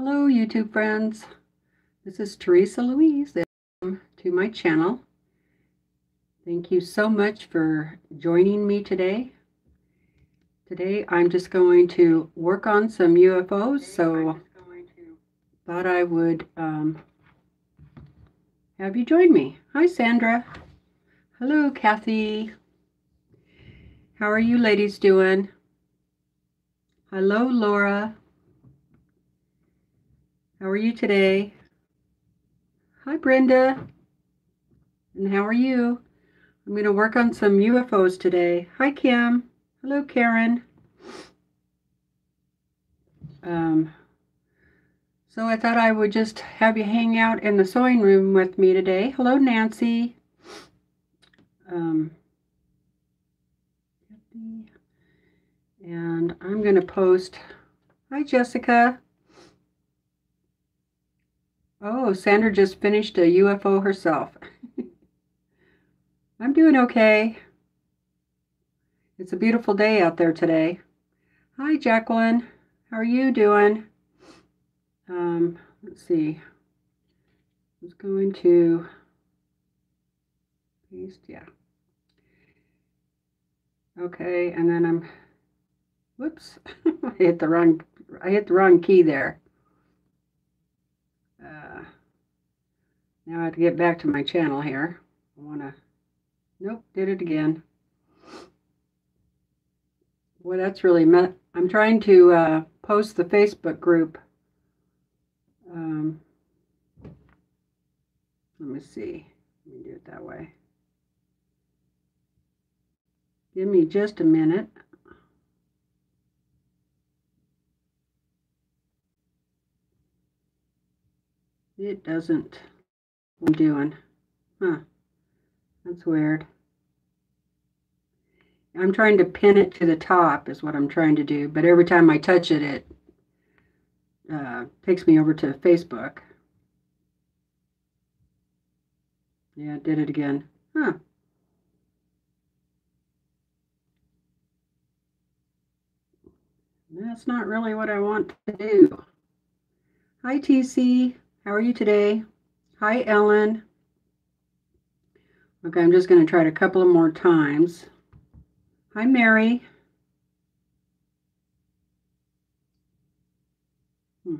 Hello, YouTube friends. This is Teresa Louise. Welcome to my channel. Thank you so much for joining me today. Today I'm just going to work on some UFOs, so thought I would um, have you join me. Hi, Sandra. Hello, Kathy. How are you ladies doing? Hello, Laura. How are you today? Hi, Brenda. And how are you? I'm going to work on some UFOs today. Hi, Kim. Hello, Karen. Um, so I thought I would just have you hang out in the sewing room with me today. Hello, Nancy. Um, and I'm going to post. Hi, Jessica. Oh, Sandra just finished a UFO herself. I'm doing okay. It's a beautiful day out there today. Hi, Jacqueline. How are you doing? Um, let's see. I was going to paste, yeah. Okay, and then I'm, whoops, I hit the wrong, I hit the wrong key there. Uh, now I have to get back to my channel here. I want to, nope, did it again. Boy, that's really. I'm trying to uh, post the Facebook group. Um, let me see. Let me do it that way. Give me just a minute. It doesn't. I'm doing. Huh. That's weird. I'm trying to pin it to the top is what I'm trying to do. But every time I touch it, it uh, takes me over to Facebook. Yeah, it did it again. Huh. That's not really what I want to do. Hi, TC. How are you today? Hi, Ellen. Okay, I'm just going to try it a couple of more times. Hi, Mary. Hmm.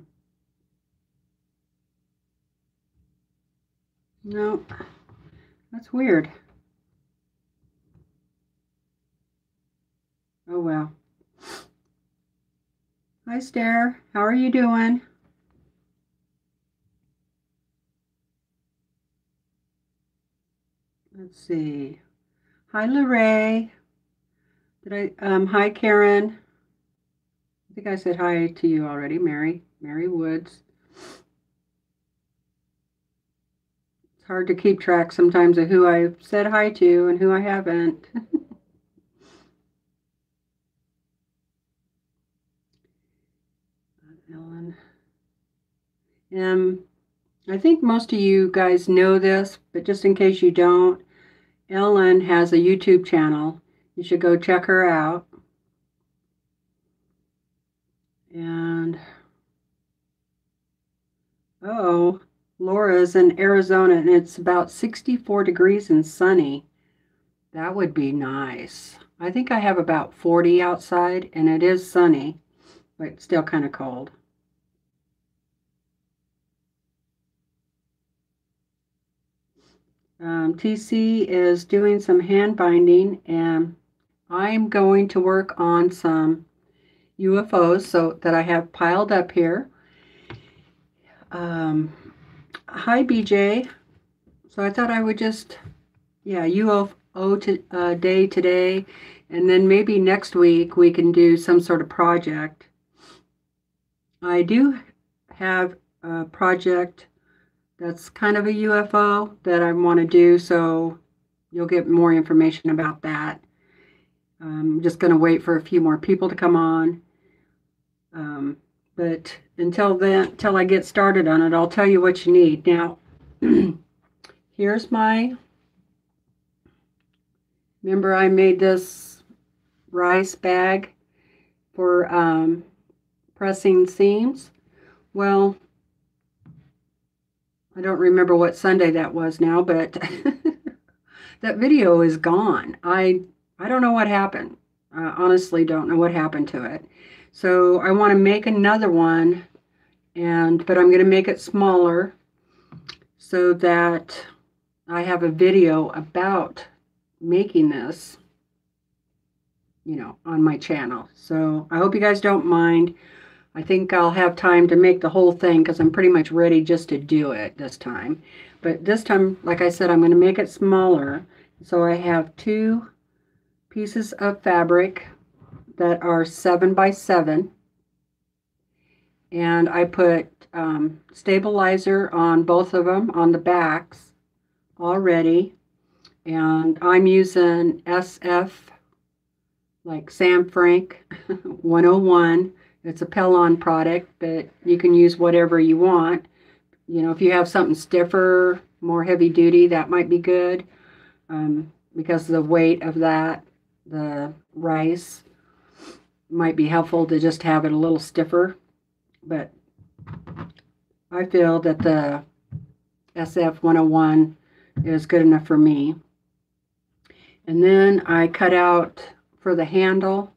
No, that's weird. Oh, well. Hi, Stare. How are you doing? Let's see. Hi, Lorraine. Did I, um, hi, Karen. I think I said hi to you already, Mary. Mary Woods. It's hard to keep track sometimes of who I've said hi to and who I haven't. Ellen. Um, I think most of you guys know this, but just in case you don't, Ellen has a YouTube channel you should go check her out. And oh, Laura's in Arizona and it's about 64 degrees and sunny. That would be nice. I think I have about 40 outside and it is sunny, but still kind of cold. Um, TC is doing some hand binding and I'm going to work on some UFOs so that I have piled up here. Um, hi, BJ. So I thought I would just, yeah, UFO to, uh, day today, and then maybe next week we can do some sort of project. I do have a project that's kind of a UFO that I want to do, so you'll get more information about that. I'm just going to wait for a few more people to come on. Um, but until then, until I get started on it, I'll tell you what you need. Now, here's my, remember I made this rice bag for um, pressing seams. well, I don't remember what Sunday that was now, but that video is gone. I I don't know what happened. I honestly don't know what happened to it. So I want to make another one and but I'm going to make it smaller so that I have a video about making this you know on my channel. So I hope you guys don't mind. I think I'll have time to make the whole thing because I'm pretty much ready just to do it this time. But this time, like I said, I'm going to make it smaller. So I have two pieces of fabric that are seven by seven. And I put um, stabilizer on both of them on the backs already. And I'm using SF, like Sam Frank 101. It's a Pellon product, but you can use whatever you want. You know, if you have something stiffer, more heavy duty, that might be good um, because the weight of that, the rice, might be helpful to just have it a little stiffer. But I feel that the SF 101 is good enough for me. And then I cut out for the handle.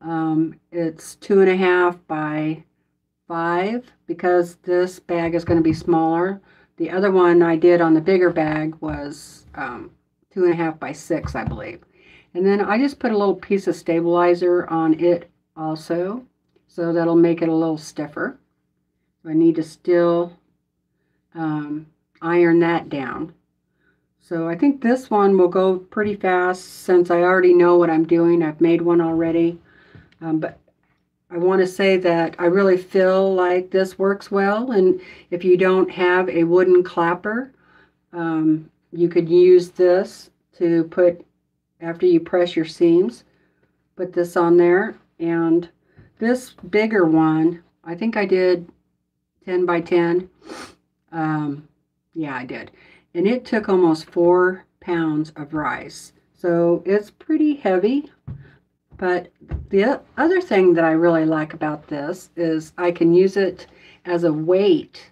Um, it's two and a half by five because this bag is going to be smaller. The other one I did on the bigger bag was um, two and a half by six, I believe. And then I just put a little piece of stabilizer on it also. So that'll make it a little stiffer. I need to still um, iron that down. So I think this one will go pretty fast since I already know what I'm doing. I've made one already. Um, but I want to say that I really feel like this works well. And if you don't have a wooden clapper, um, you could use this to put, after you press your seams, put this on there. And this bigger one, I think I did 10 by 10. Um, yeah, I did. And it took almost four pounds of rice. So it's pretty heavy. But the other thing that I really like about this is I can use it as a weight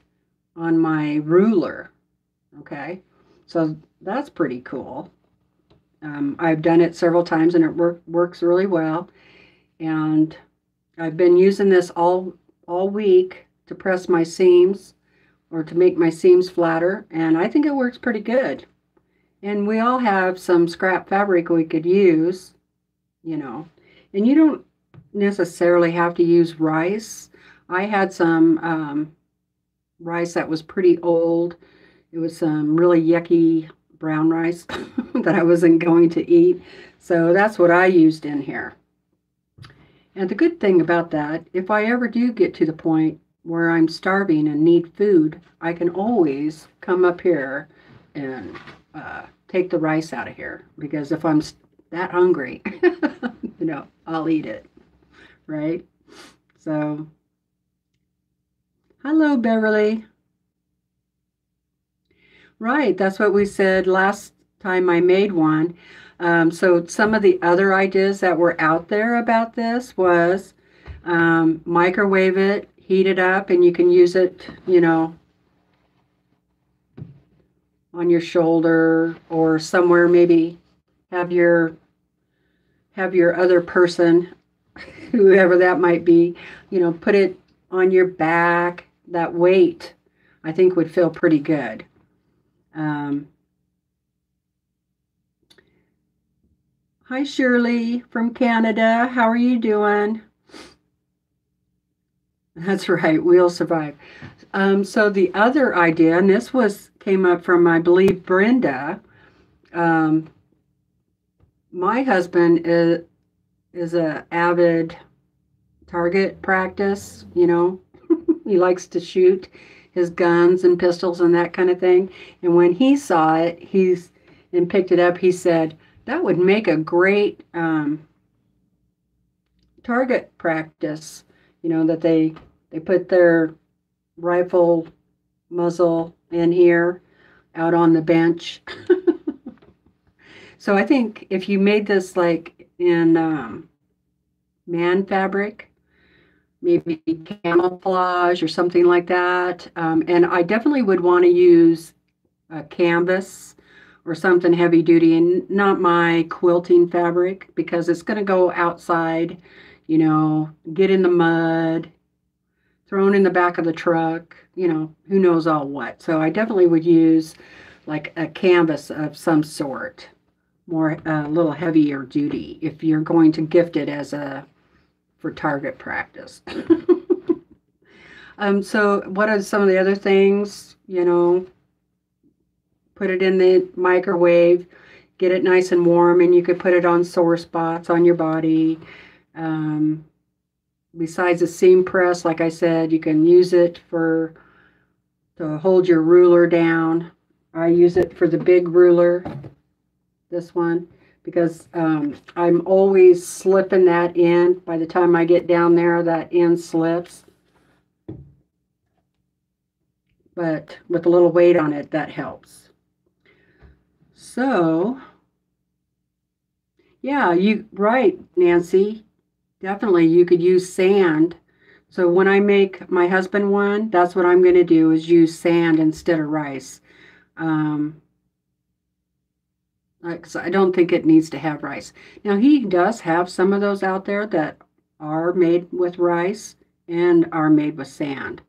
on my ruler. Okay, so that's pretty cool. Um, I've done it several times and it work, works really well. And I've been using this all, all week to press my seams or to make my seams flatter. And I think it works pretty good. And we all have some scrap fabric we could use, you know. And you don't necessarily have to use rice. I had some um, rice that was pretty old. It was some really yucky brown rice that I wasn't going to eat. So that's what I used in here. And the good thing about that, if I ever do get to the point where I'm starving and need food, I can always come up here and uh, take the rice out of here. Because if I'm that hungry, you know, I'll eat it. Right? So, hello, Beverly. Right, that's what we said last time I made one. Um, so some of the other ideas that were out there about this was um, microwave it, heat it up, and you can use it, you know, on your shoulder or somewhere maybe have your have your other person whoever that might be you know put it on your back that weight i think would feel pretty good um, Hi, Shirley from Canada. How are you doing? That's right. We'll survive. Um, so the other idea, and this was came up from, I believe, Brenda. Um, my husband is is a avid target practice. You know, he likes to shoot his guns and pistols and that kind of thing. And when he saw it, he's and picked it up. He said, that would make a great um, target practice. You know that they they put their rifle muzzle in here, out on the bench. so I think if you made this like in um, man fabric, maybe camouflage or something like that. Um, and I definitely would want to use a canvas or something heavy duty and not my quilting fabric because it's going to go outside, you know, get in the mud, thrown in the back of the truck, you know, who knows all what. So I definitely would use like a canvas of some sort, more a little heavier duty if you're going to gift it as a for target practice. um, so what are some of the other things, you know, put it in the microwave, get it nice and warm, and you could put it on sore spots on your body. Um, besides a seam press, like I said, you can use it for to hold your ruler down. I use it for the big ruler, this one, because um, I'm always slipping that in. By the time I get down there, that end slips. But with a little weight on it, that helps. So, yeah, you right, Nancy. Definitely, you could use sand. So when I make my husband one, that's what I'm going to do is use sand instead of rice. Um, because I don't think it needs to have rice. Now he does have some of those out there that are made with rice and are made with sand.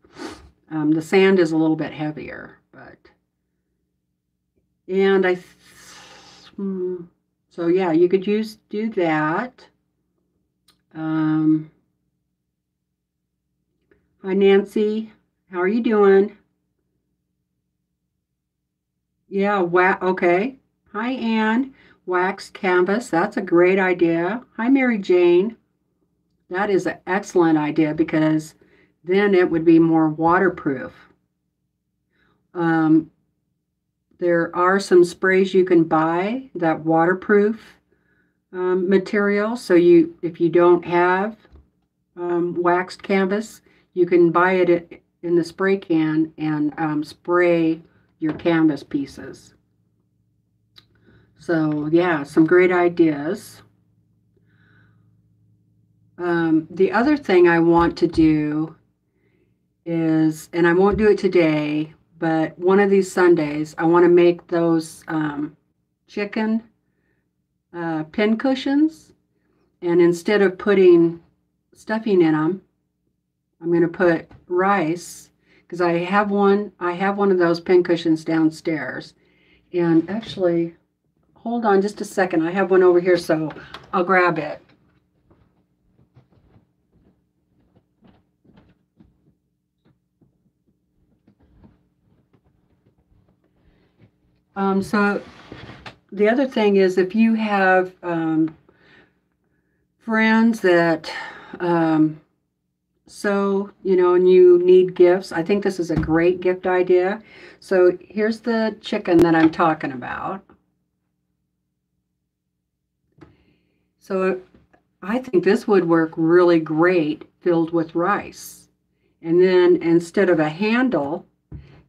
Um, the sand is a little bit heavier, but and I hmm, so yeah, you could use do that. Um, hi, Nancy. How are you doing? Yeah, wa- okay. Hi, Anne. Wax canvas. That's a great idea. Hi, Mary Jane. That is an excellent idea because then it would be more waterproof. Um, there are some sprays you can buy that waterproof um, material. So you, if you don't have um, waxed canvas, you can buy it in the spray can and um, spray your canvas pieces. So yeah, some great ideas. Um, the other thing I want to do is, and I won't do it today, but one of these Sundays, I want to make those um, chicken uh, pin cushions. And instead of putting stuffing in them, I'm going to put rice because I have one. I have one of those pin cushions downstairs. And actually, hold on just a second. I have one over here, so I'll grab it. Um, so the other thing is if you have um, friends that um, sew, you know, and you need gifts, I think this is a great gift idea. So here's the chicken that I'm talking about. So I think this would work really great filled with rice. And then instead of a handle,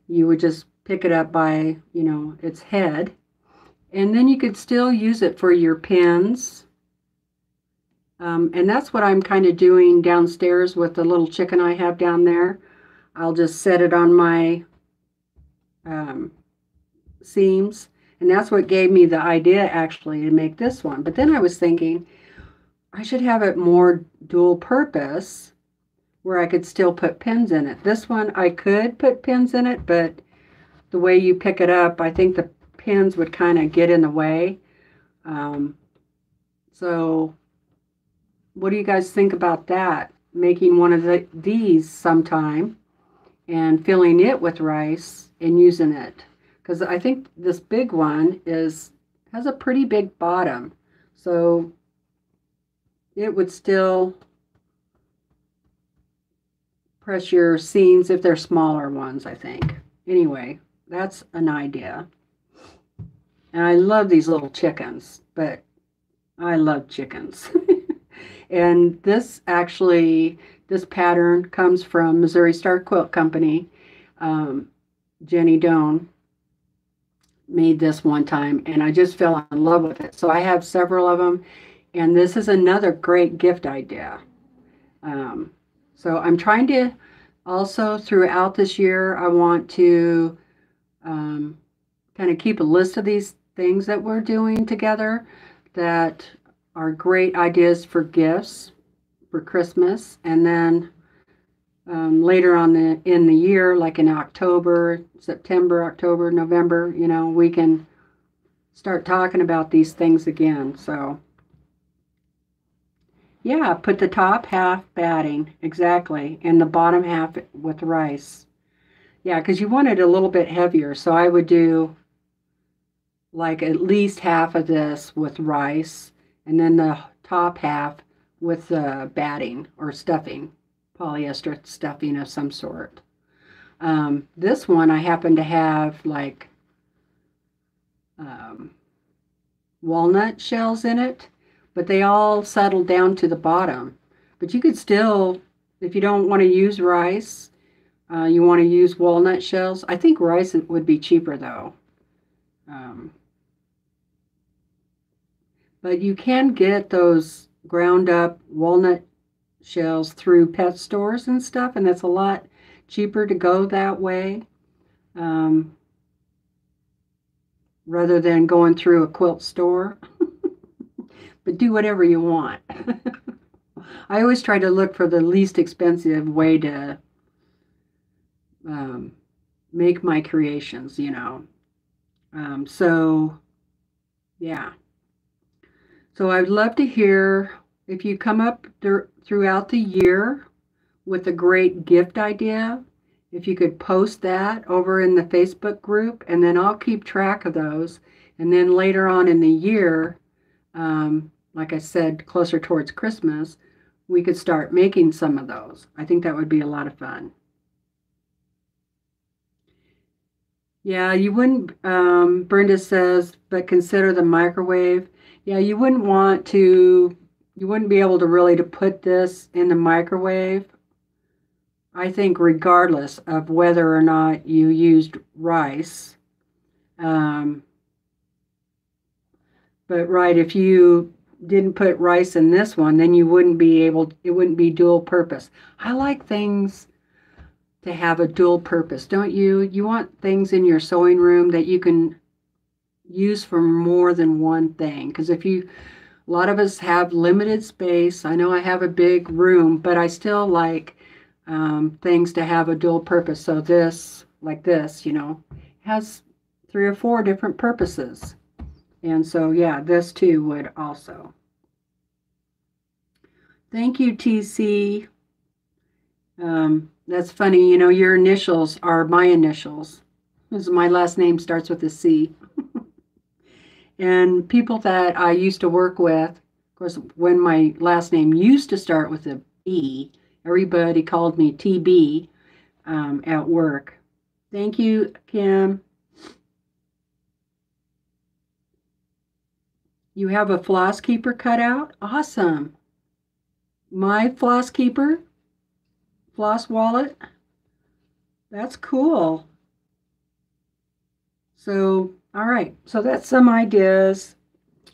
you would just pick it up by, you know, its head and then you could still use it for your pins. Um, and that's what I'm kind of doing downstairs with the little chicken I have down there. I'll just set it on my um, seams. And that's what gave me the idea actually to make this one. But then I was thinking I should have it more dual purpose where I could still put pins in it. This one I could put pins in it, but the way you pick it up, I think the pins would kind of get in the way. Um, so what do you guys think about that? Making one of the, these sometime and filling it with rice and using it. Because I think this big one is has a pretty big bottom. So it would still press your seams if they're smaller ones, I think. Anyway, that's an idea. And I love these little chickens, but I love chickens. and this actually, this pattern comes from Missouri Star Quilt Company. Um, Jenny Doan made this one time, and I just fell in love with it. So I have several of them, and this is another great gift idea. Um, So I'm trying to also throughout this year, I want to um, kind of keep a list of these things that we're doing together that are great ideas for gifts for Christmas. And then um, later on the, in the year, like in October, September, October, November, you know, we can start talking about these things again. So, yeah, put the top half batting, exactly, and the bottom half with rice. Yeah, because you want it a little bit heavier. So I would do like at least half of this with rice, and then the top half with the batting or stuffing polyester stuffing of some sort. Um, this one I happen to have like um, walnut shells in it, but they all settle down to the bottom. But you could still, if you don't want to use rice, uh, you want to use walnut shells. I think rice would be cheaper though. Um, but you can get those ground up walnut shells through pet stores and stuff, and it's a lot cheaper to go that way um, rather than going through a quilt store. but do whatever you want. I always try to look for the least expensive way to um, make my creations, you know. Um, so, yeah. So I'd love to hear if you come up there throughout the year with a great gift idea, if you could post that over in the Facebook group, and then I'll keep track of those. And then later on in the year, um, like I said, closer towards Christmas, we could start making some of those. I think that would be a lot of fun. Yeah, you wouldn't, um, Brenda says, but consider the microwave. Yeah, you wouldn't want to you wouldn't be able to really to put this in the microwave. I think regardless of whether or not you used rice. Um, but right, if you didn't put rice in this one, then you wouldn't be able, it wouldn't be dual purpose. I like things to have a dual purpose, don't you? You want things in your sewing room that you can use for more than one thing. Because if you a lot of us have limited space. I know I have a big room, but I still like um, things to have a dual purpose. So this, like this, you know, has three or four different purposes. And so, yeah, this too would also. Thank you, TC. Um, that's funny. You know, your initials are my initials. My last name starts with a C. And people that I used to work with, of course, when my last name used to start with a B, everybody called me TB um, at work. Thank you, Kim. You have a floss keeper cut out? Awesome. My floss keeper, floss wallet. That's cool. So all right, so that's some ideas.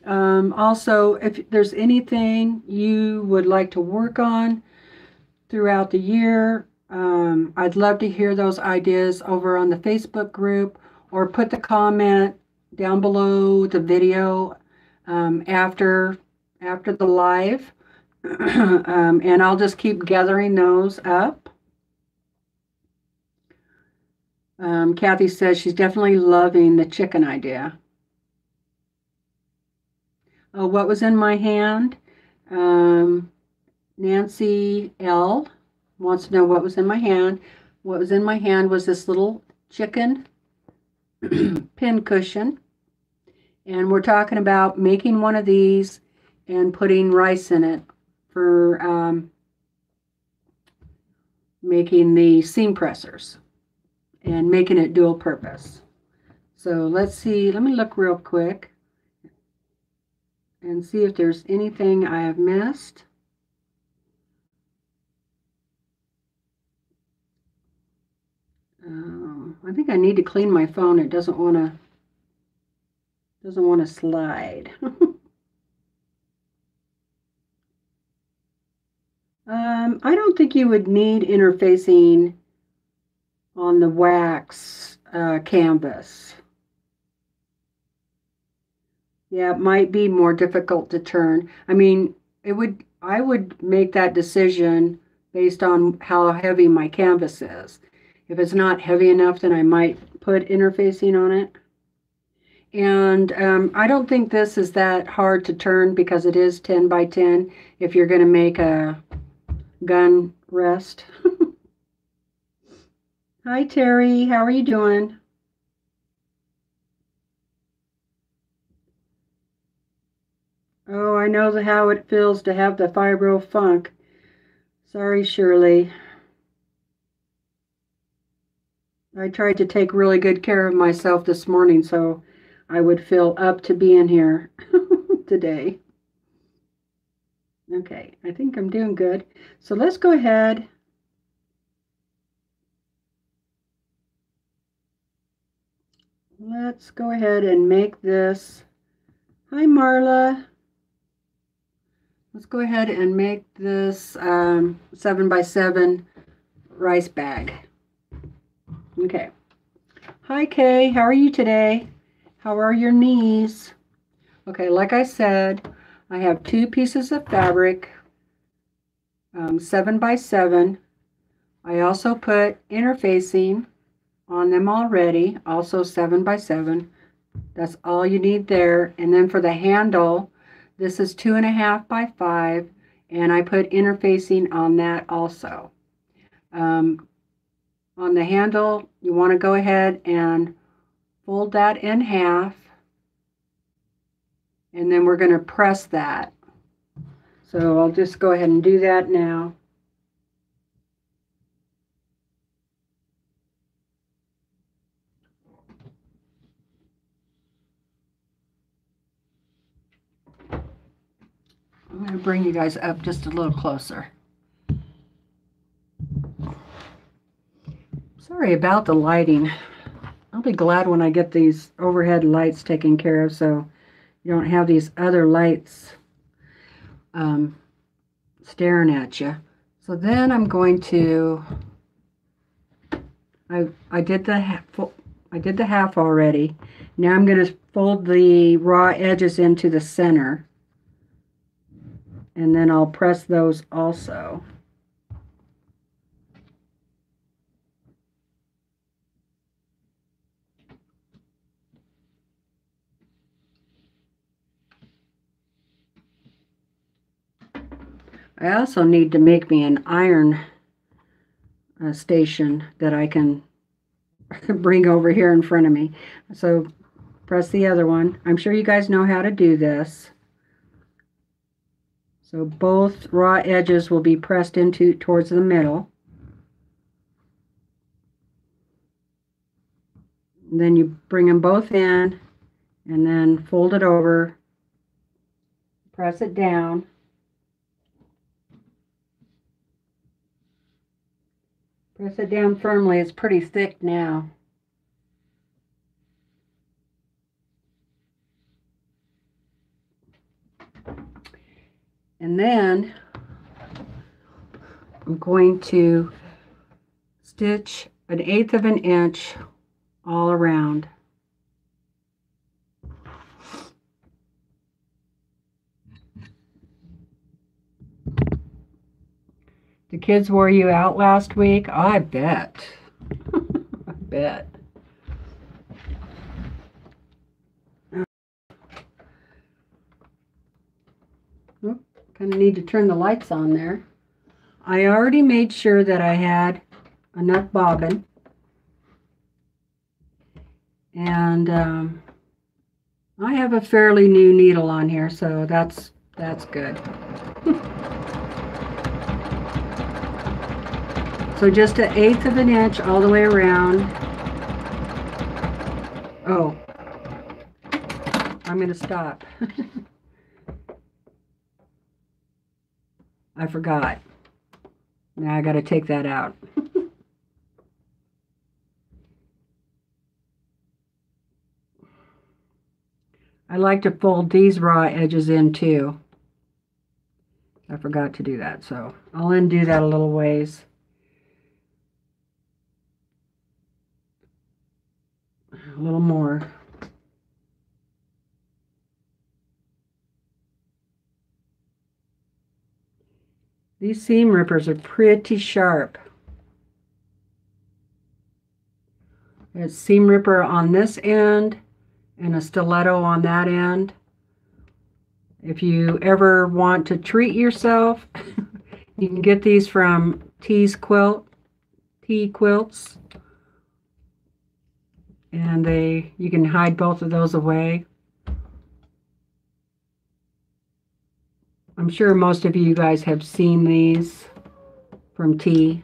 Um, also, if there's anything you would like to work on throughout the year, um, I'd love to hear those ideas over on the Facebook group or put the comment down below the video um, after after the live. um, and I'll just keep gathering those up. Um, Kathy says she's definitely loving the chicken idea. Oh, what was in my hand? Um, Nancy L wants to know what was in my hand. What was in my hand was this little chicken pin cushion. And we're talking about making one of these and putting rice in it for um, making the seam pressers and making it dual purpose. So let's see, let me look real quick and see if there's anything I have missed. Um, I think I need to clean my phone. It doesn't want to doesn't want to slide. Um, I don't think you would need interfacing on the wax uh, canvas. Yeah, it might be more difficult to turn. I mean, it would, I would make that decision based on how heavy my canvas is. If it's not heavy enough, then I might put interfacing on it. And um, I don't think this is that hard to turn because it is 10 by 10 if you're going to make a gun rest. Hi, Terry. How are you doing? Oh, I know how it feels to have the fibro funk. Sorry, Shirley. I tried to take really good care of myself this morning so I would feel up to being here today. Okay, I think I'm doing good. So let's go ahead. Let's go ahead and make this. Hi, Marla. Let's go ahead and make this um, 7 by 7 rice bag. Okay. Hi, Kay. How are you today? How are your knees? Okay, like I said, I have two pieces of fabric, um, 7 by 7 I also put interfacing on them already, also 7 by 7 That's all you need there. And then for the handle, this is two and a half by five, and I put interfacing on that also. Um, on the handle, you want to go ahead and fold that in half, and then we're going to press that. So I'll just go ahead and do that now. Bring you guys up just a little closer. Sorry about the lighting. I'll be glad when I get these overhead lights taken care of so you don't have these other lights um, staring at you. So then I'm going to, I, I did the half, I did the half already. Now I'm going to fold the raw edges into the center and then I'll press those also. I also need to make me an iron uh, station that I can bring over here in front of me. So press the other one. I'm sure you guys know how to do this. So both raw edges will be pressed into towards the middle. And then you bring them both in and then fold it over, press it down. Press it down firmly. It's pretty thick now. And then I'm going to stitch an eighth of an inch all around. The kids wore you out last week? I bet. I bet. Kind of need to turn the lights on there. I already made sure that I had enough bobbin. And um, I have a fairly new needle on here, so that's that's good. so just an eighth of an inch all the way around. Oh, I'm going to stop. I forgot. Now I got to take that out. I like to fold these raw edges in too. I forgot to do that, so I'll undo that a little ways. A little more. These seam rippers are pretty sharp. It's seam ripper on this end and a stiletto on that end. If you ever want to treat yourself, you can get these from T's Quilt, T Quilts. And they you can hide both of those away. I'm sure most of you guys have seen these from T.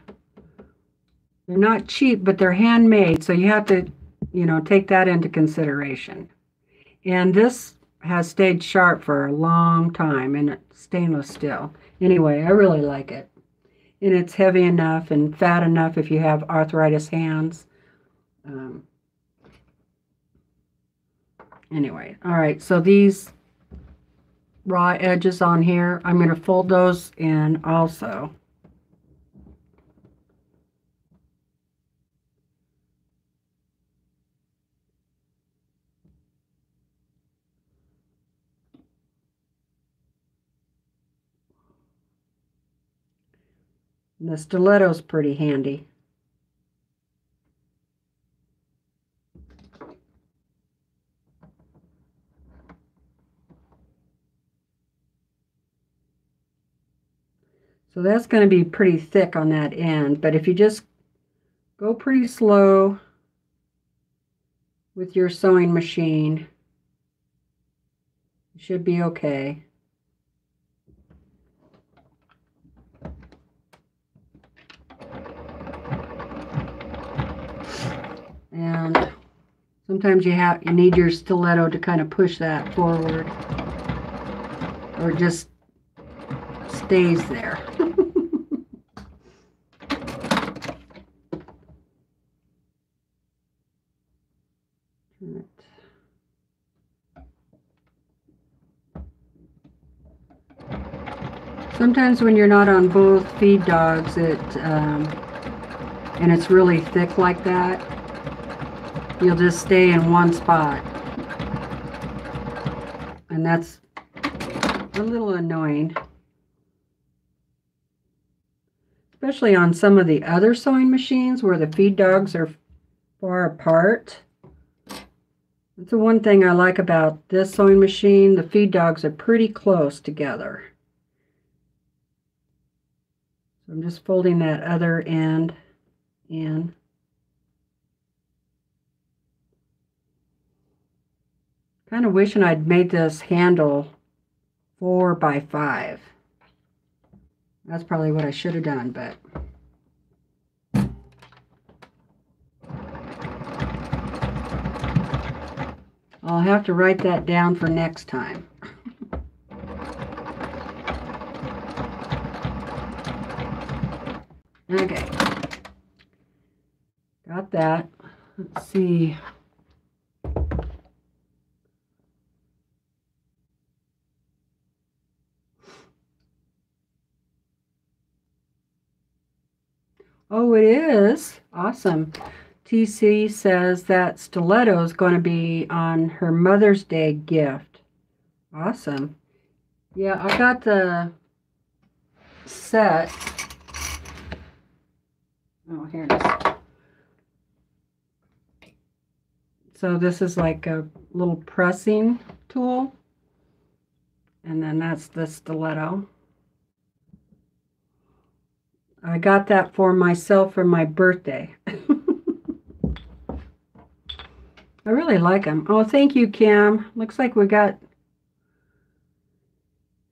They're not cheap, but they're handmade, so you have to, you know, take that into consideration. And this has stayed sharp for a long time, and it's stainless steel. Anyway, I really like it. And it's heavy enough and fat enough if you have arthritis hands. Um, anyway, all right, so these raw edges on here, I'm going to fold those in also. The stiletto's pretty handy. So that's going to be pretty thick on that end, but if you just go pretty slow with your sewing machine, you should be okay. And sometimes you have you need your stiletto to kind of push that forward or just stays there. Sometimes when you're not on both feed dogs, it um, and it's really thick like that, you'll just stay in one spot. And that's a little annoying. Especially on some of the other sewing machines where the feed dogs are far apart. That's the one thing I like about this sewing machine. The feed dogs are pretty close together. So I'm just folding that other end in. Kind of wishing I'd made this handle four by five. That's probably what I should have done, but I'll have to write that down for next time. Okay. Got that. Let's see. Oh, it is. Awesome. TC says that stiletto is going to be on her Mother's Day gift. Awesome. Yeah, I got the set. Oh, here it is. So this is like a little pressing tool. And then that's the stiletto. I got that for myself for my birthday. I really like them. Oh, thank you, Kim. Looks like we got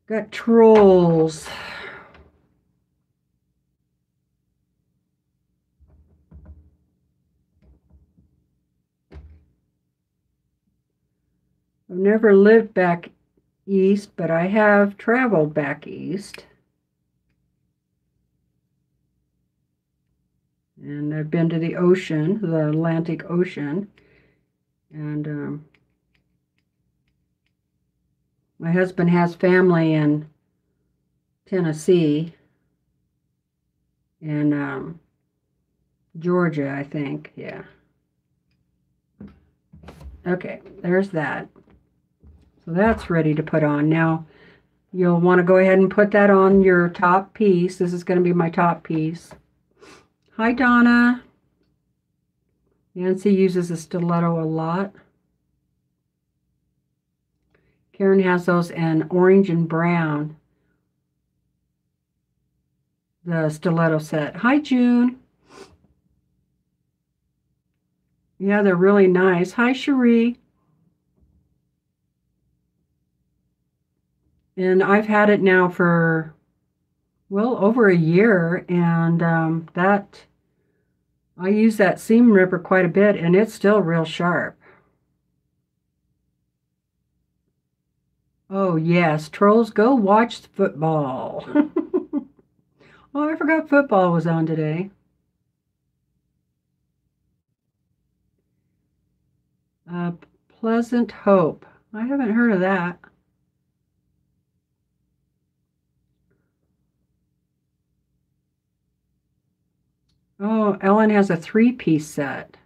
got trolls. Never lived back east, but I have traveled back east. and I've been to the ocean, the Atlantic Ocean, and um, my husband has family in Tennessee and um, Georgia, I think. Yeah. Okay, there's that. So that's ready to put on. Now, you'll want to go ahead and put that on your top piece. This is going to be my top piece. Hi, Donna. Nancy uses a stiletto a lot. Karen has those in orange and brown. The stiletto set. Hi, June. Yeah, they're really nice. Hi, Cherie. And I've had it now for, well, over a year. And um, that, I use that seam ripper quite a bit, and it's still real sharp. Oh, yes. Trolls, go watch the football. oh, I forgot football was on today. Uh, Pleasant Hope. I haven't heard of that. Oh, Ellen has a three-piece set.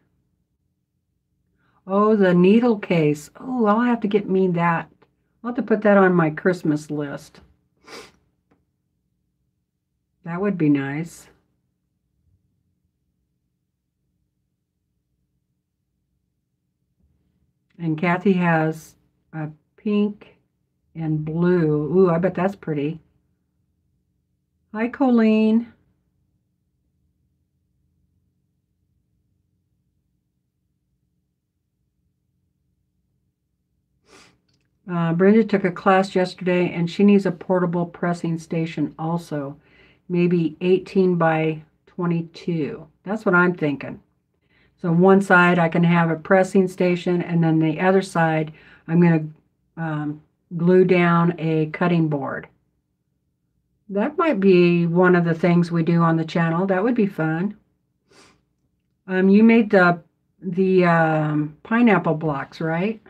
Oh, the needle case. Oh, I'll have to get me that. I'll have to put that on my Christmas list. That would be nice. And Kathy has a pink and blue. Ooh, I bet that's pretty. Hi, Colleen. Uh, Brenda took a class yesterday and she needs a portable pressing station also. Maybe 18 by 22. That's what I'm thinking. So one side I can have a pressing station and then the other side I'm going to um, glue down a cutting board. That might be one of the things we do on the channel. That would be fun. Um, you made the the um, pineapple blocks, right?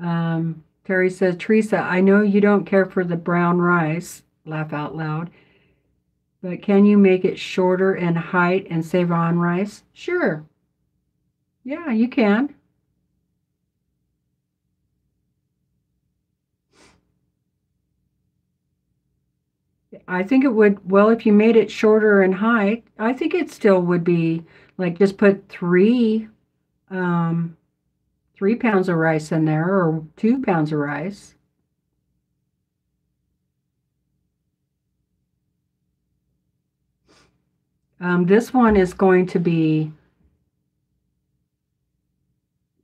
Um, Terry says, Teresa, I know you don't care for the brown rice, laugh out loud, but can you make it shorter in height and save on rice? Sure. Yeah, you can. I think it would, well, if you made it shorter in height, I think it still would be like just put three um, three pounds of rice in there or two pounds of rice. Um, this one is going to be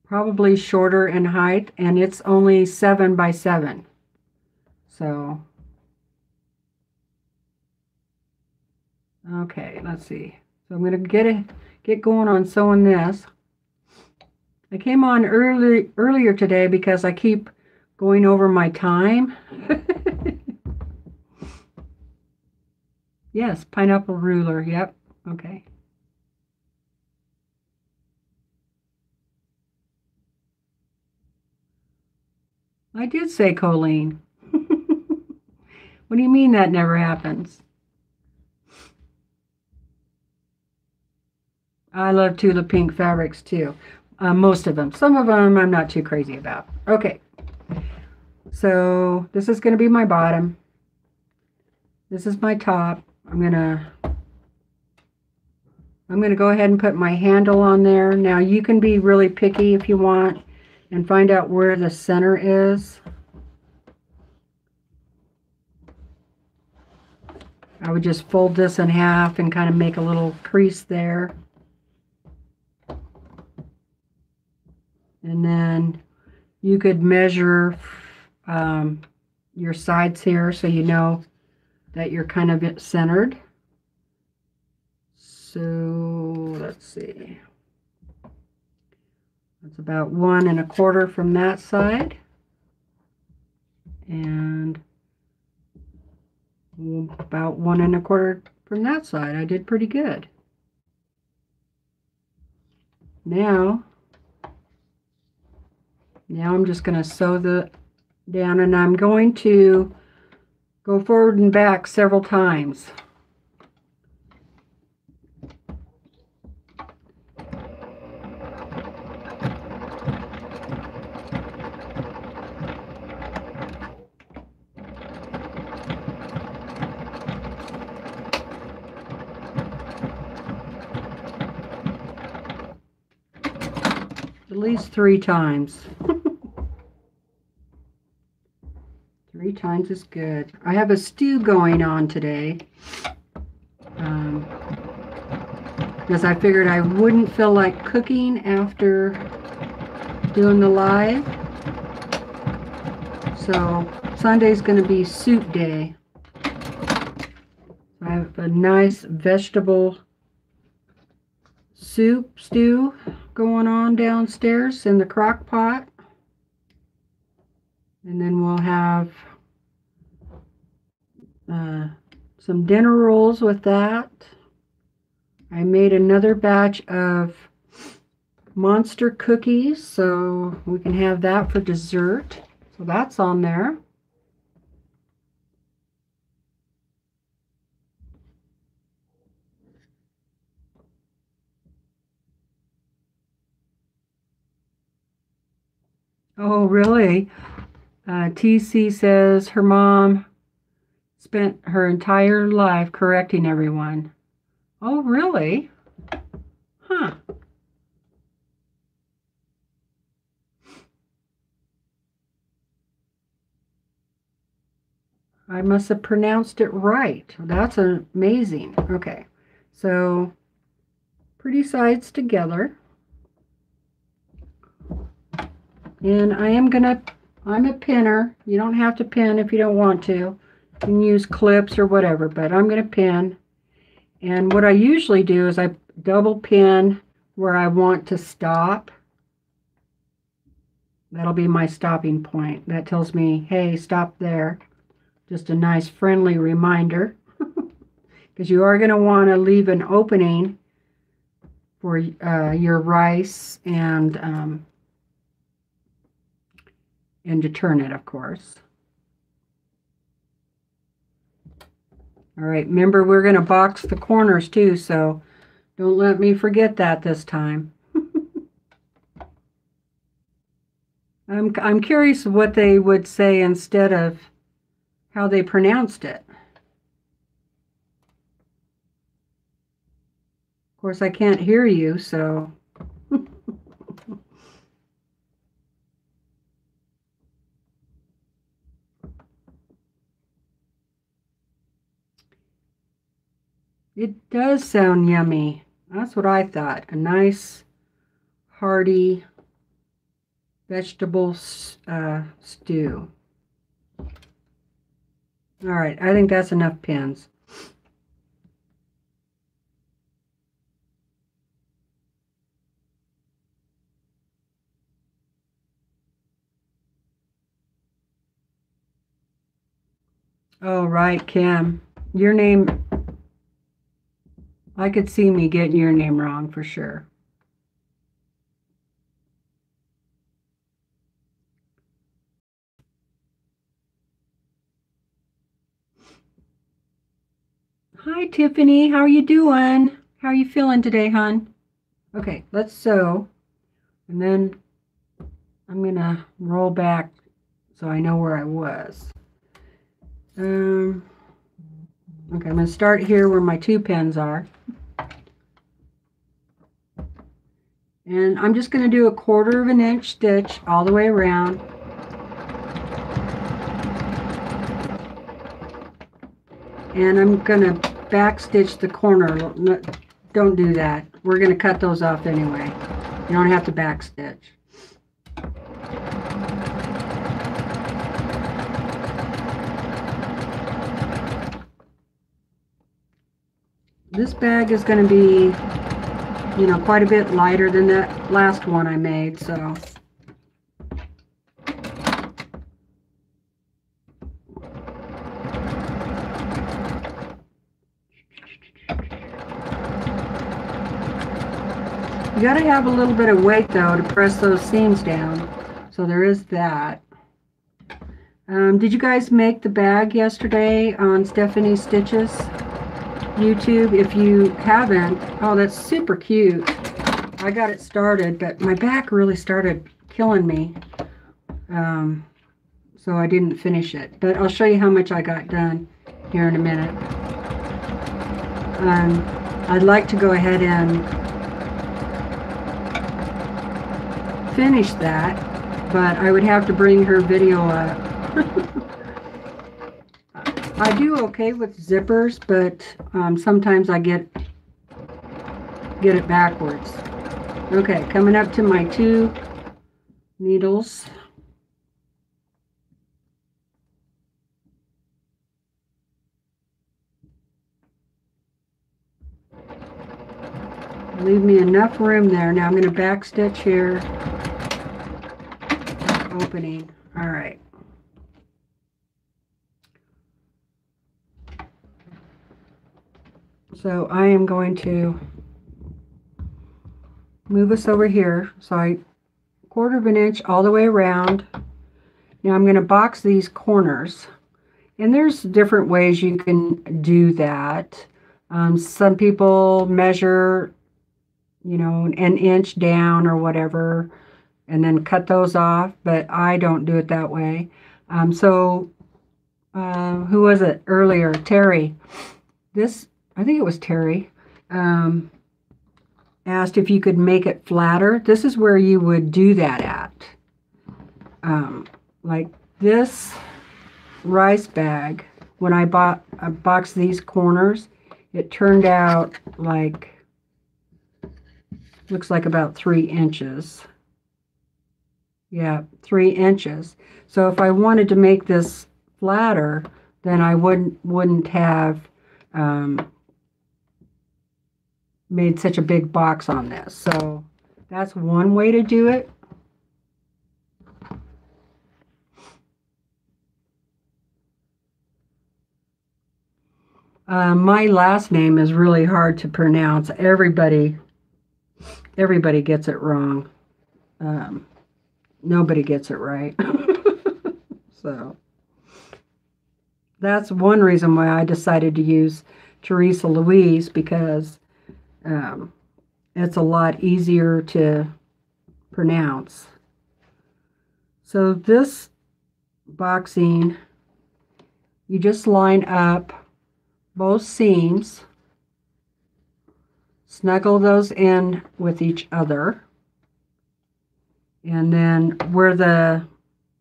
probably shorter in height and it's only seven by seven. So, okay, let's see. So I'm going to get it, get going on sewing this. I came on early earlier today because I keep going over my time. yes, pineapple ruler. Yep. Okay. I did say Colleen. what do you mean that never happens? I love Tula Pink fabrics too. Uh, most of them. Some of them I'm not too crazy about. Okay. So this is going to be my bottom. This is my top. I'm going to I'm going to go ahead and put my handle on there. Now you can be really picky if you want and find out where the center is. I would just fold this in half and kind of make a little crease there. And then you could measure um, your sides here so you know that you're kind of centered. So let's see. That's about one and a quarter from that side. And about one and a quarter from that side. I did pretty good. now, now I'm just going to sew the down and I'm going to go forward and back several times. At least three times. times is good. I have a stew going on today. Um, because I figured I wouldn't feel like cooking after doing the live. So Sunday's going to be soup day. I have a nice vegetable soup stew going on downstairs in the crock pot. And then we'll have uh, some dinner rolls with that. I made another batch of monster cookies, so we can have that for dessert. So that's on there. Oh, really? Uh, TC says her mom spent her entire life correcting everyone. Oh, really? Huh. I must have pronounced it right. That's amazing. Okay, so pretty sides together. And I am going to, I'm a pinner. You don't have to pin if you don't want to. You can use clips or whatever, but I'm going to pin. And what I usually do is I double pin where I want to stop. That'll be my stopping point. That tells me, hey, stop there. Just a nice friendly reminder. Because you are going to want to leave an opening for uh, your rice and um, and to turn it, of course. All right, remember we're going to box the corners too, so don't let me forget that this time. I'm, I'm curious what they would say instead of how they pronounced it. Of course, I can't hear you, so It does sound yummy. That's what I thought. A nice, hearty vegetable uh, stew. All right, I think that's enough pins. Oh, right, Kim. Your name I could see me getting your name wrong for sure. Hi, Tiffany. How are you doing? How are you feeling today, hon? Okay, let's sew. And then I'm going to roll back so I know where I was. Um, okay, I'm going to start here where my two pins are. And I'm just going to do a quarter of an inch stitch all the way around. And I'm going to back stitch the corner. Don't do that. We're going to cut those off anyway. You don't have to back stitch. This bag is going to be you know, quite a bit lighter than that last one I made, so. You gotta have a little bit of weight though to press those seams down. So there is that. Um, did you guys make the bag yesterday on Stephanie Stitches YouTube? If you haven't, oh, that's super cute. I got it started, but my back really started killing me. Um, so I didn't finish it. But I'll show you how much I got done here in a minute. Um, I'd like to go ahead and finish that, but I would have to bring her video up. I do okay with zippers, but um, sometimes I get get it backwards. Okay, coming up to my two needles. Leave me enough room there. Now I'm going to back stitch here. Opening. All right. So I am going to move us over here. So I quarter of an inch all the way around. Now I'm going to box these corners. And there's different ways you can do that. Um, some people measure, you know, an inch down or whatever, and then cut those off, but I don't do it that way. Um, so, uh, who was it earlier? Terry. This I think it was Terry, um, asked if you could make it flatter. This is where you would do that at. Um, like this rice bag, when I bought I boxed these corners, it turned out like, looks like about three inches. Yeah, three inches. So if I wanted to make this flatter, then I wouldn't wouldn't have um, made such a big box on this. So that's one way to do it. Uh, my last name is really hard to pronounce. Everybody, everybody gets it wrong. Um, nobody gets it right. so that's one reason why I decided to use Teresa Louise because um, it's a lot easier to pronounce. So this boxing, you just line up both seams, snuggle those in with each other, and then where the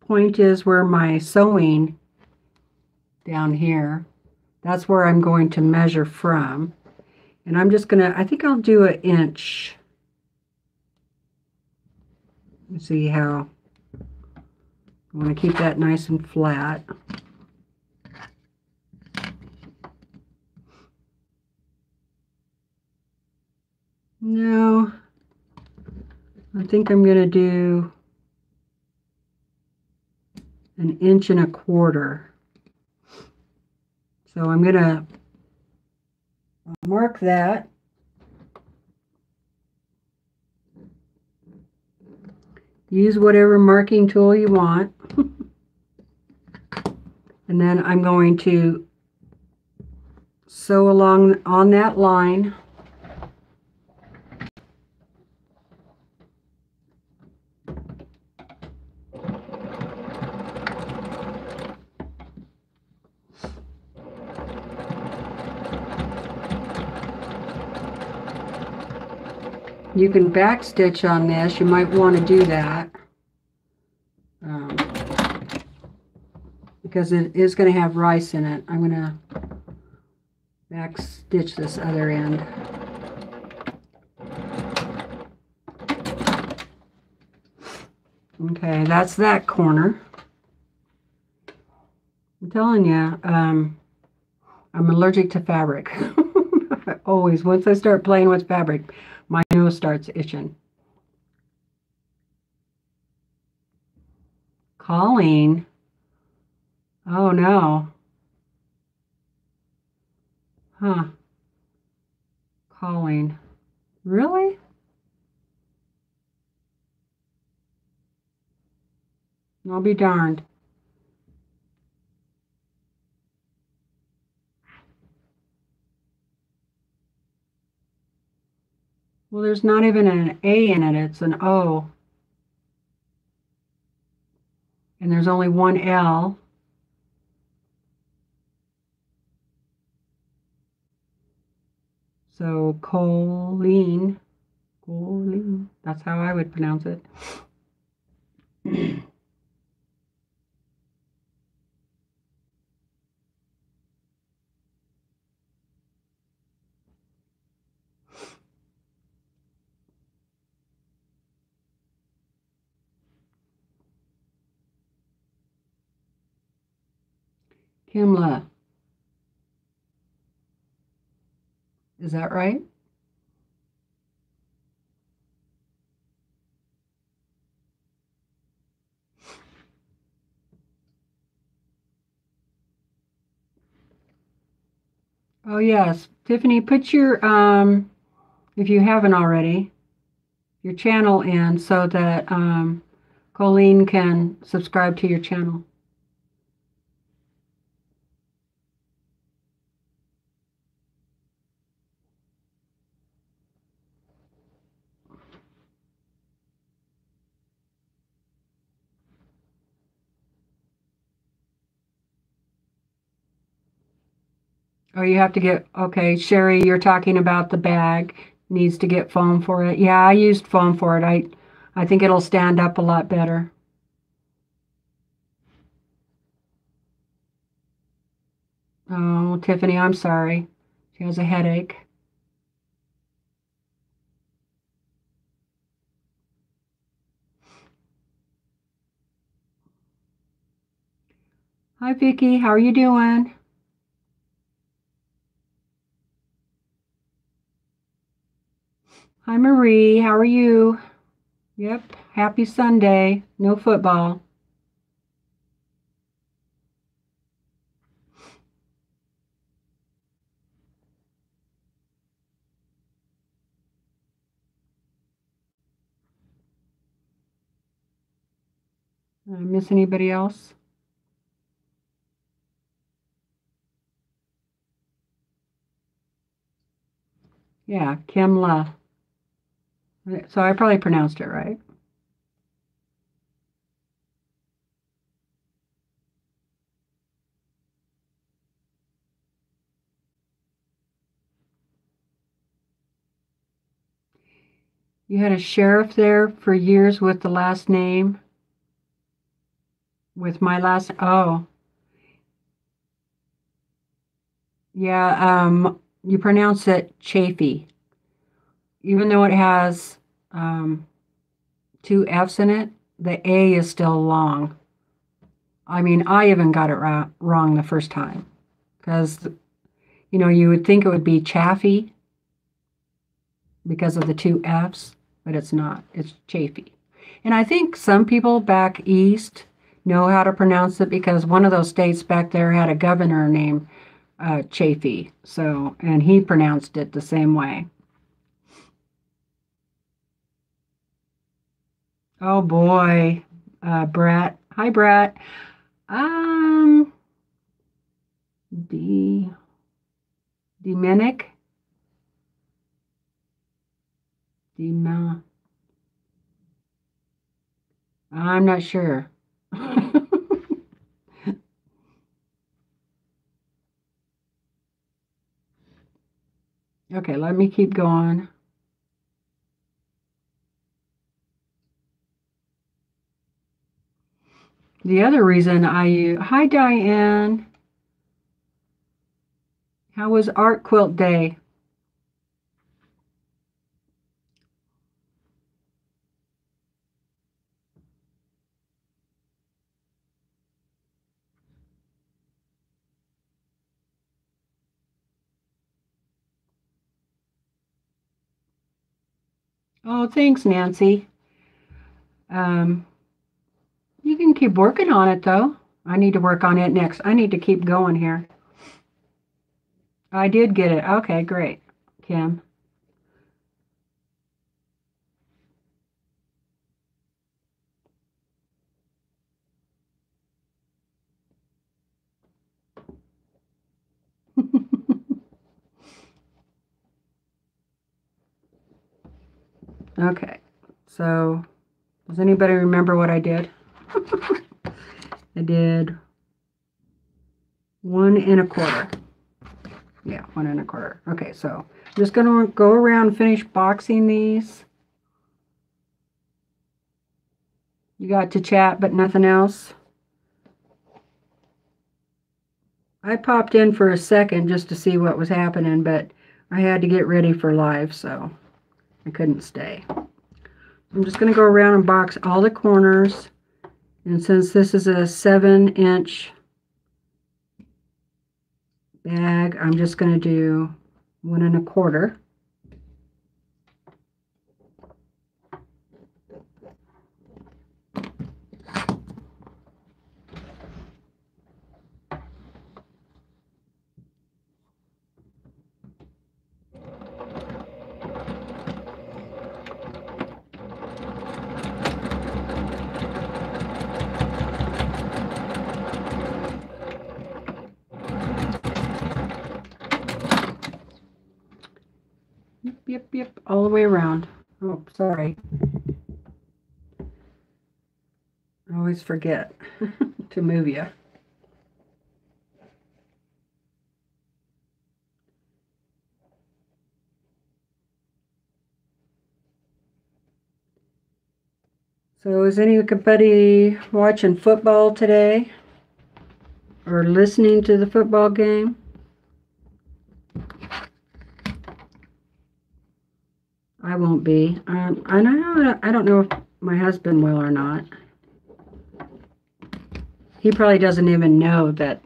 point is where my sewing down here, that's where I'm going to measure from. And I'm just going to, I think I'll do an inch. See how, I want to keep that nice and flat. No, I think I'm going to do an inch and a quarter. So I'm going to mark that. Use whatever marking tool you want. and then I'm going to sew along on that line. You can backstitch on this. You might want to do that. Um, because it is going to have rice in it. I'm going to backstitch this other end. Okay, that's that corner. I'm telling you, um, I'm allergic to fabric. always. Once I start playing with fabric, my nose starts itching. Colleen. Oh no. Huh. Colleen. Really? I'll be darned. Well, there's not even an A in it, it's an O. And there's only one L. So choline, choline, that's how I would pronounce it. Kimla. Is that right? Oh yes, Tiffany, put your um, if you haven't already, your channel in so that um, Colleen can subscribe to your channel. Oh, you have to get, okay, Sherry, you're talking about the bag needs to get foam for it. Yeah, I used foam for it. I I think it'll stand up a lot better. Oh, Tiffany, I'm sorry. She has a headache. Hi, Vicki. How are you doing? Hi, Marie. How are you? Yep. Happy Sunday. No football. Did I miss anybody else? Yeah, Kimla. So I probably pronounced it right. You had a sheriff there for years with the last name? With my last, oh. Yeah, um, you pronounce it Chafee. Even though it has um, two F's in it, the A is still long. I mean, I even got it wrong the first time because, you know, you would think it would be Chaffee because of the two F's, but it's not. It's Chafee. And I think some people back east know how to pronounce it because one of those states back there had a governor named uh, Chafee. So, and he pronounced it the same way. Oh boy, uh, Brett. Hi, Brett. Um, D. Dominic. Dema. I'm not sure. okay, let me keep going. The other reason I, hi Diane. How was art quilt day? Oh, thanks, Nancy. Um, you can keep working on it though. I need to work on it next. I need to keep going here. I did get it. Okay, great, Kim. okay, so does anybody remember what I did? I did one and a quarter. Yeah, one and a quarter. Okay, so I'm just going to go around and finish boxing these. You got to chat, but nothing else? I popped in for a second just to see what was happening, but I had to get ready for live, so I couldn't stay. I'm just going to go around and box all the corners. And since this is a 7 inch bag, I'm just going to do one and a quarter. Yep, yep, yep, all the way around. Oh, sorry. I always forget to move you. So is anybody watching football today? Or listening to the football game? I won't be. Um, I don't. I don't know if my husband will or not. He probably doesn't even know that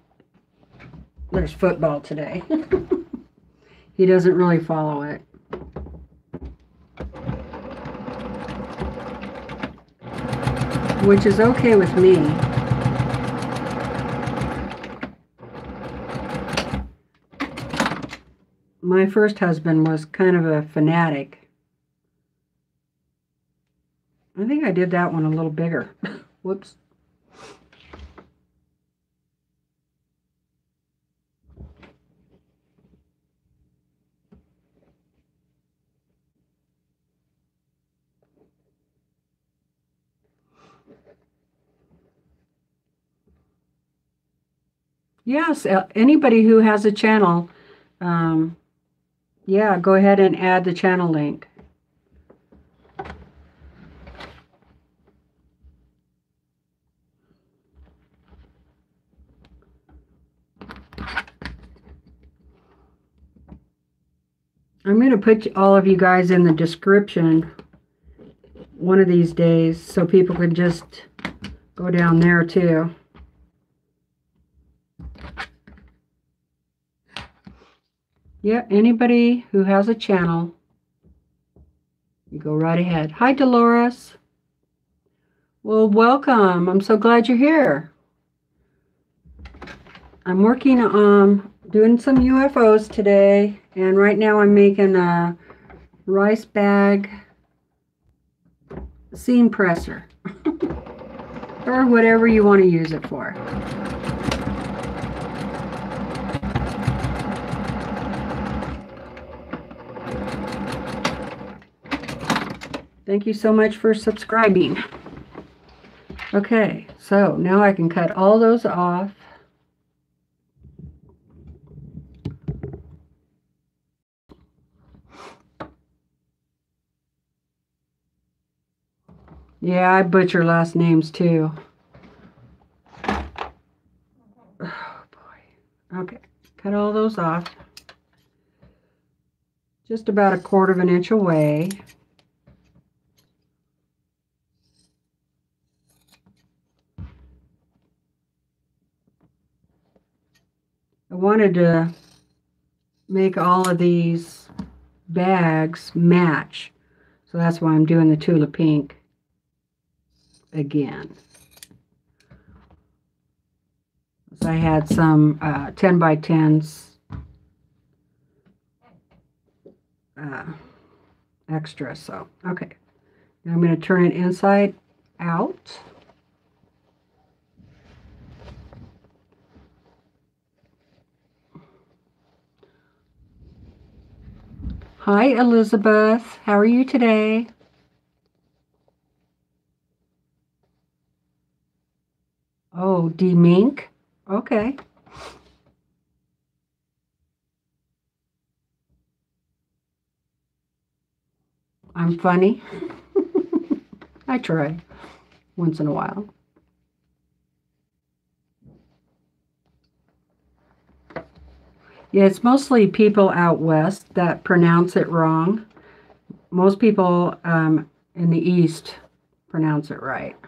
there's football today. he doesn't really follow it. Which is okay with me. My first husband was kind of a fanatic. I think I did that one a little bigger. Whoops. Yes, uh, anybody who has a channel, um, yeah, go ahead and add the channel link. I'm going to put all of you guys in the description one of these days so people can just go down there too. Yeah, anybody who has a channel, you go right ahead. Hi, Dolores. Well, welcome. I'm so glad you're here. I'm working on doing some UFOs today, and right now I'm making a rice bag seam presser, or whatever you want to use it for. Thank you so much for subscribing. Okay, so now I can cut all those off. Yeah, I butcher last names too. Oh boy. Okay, cut all those off. Just about a quarter of an inch away. I wanted to make all of these bags match. So that's why I'm doing the Tula Pink again. So I had some uh, 10 by 10s uh, extra. So, okay. Now I'm going to turn it inside out. Hi, Elizabeth. How are you today? Demink. Okay. I'm funny. I try once in a while. Yeah, it's mostly people out west that pronounce it wrong. Most people um, in the east pronounce it right.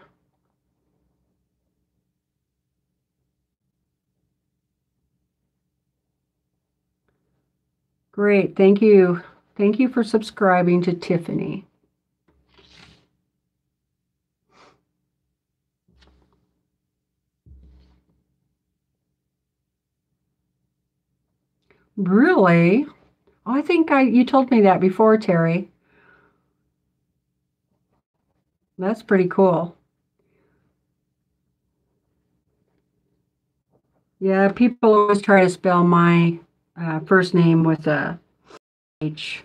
Great. Thank you. Thank you for subscribing to Tiffany. Really? I think I you told me that before, Terry. That's pretty cool. Yeah, people always try to spell my uh, first name with a H,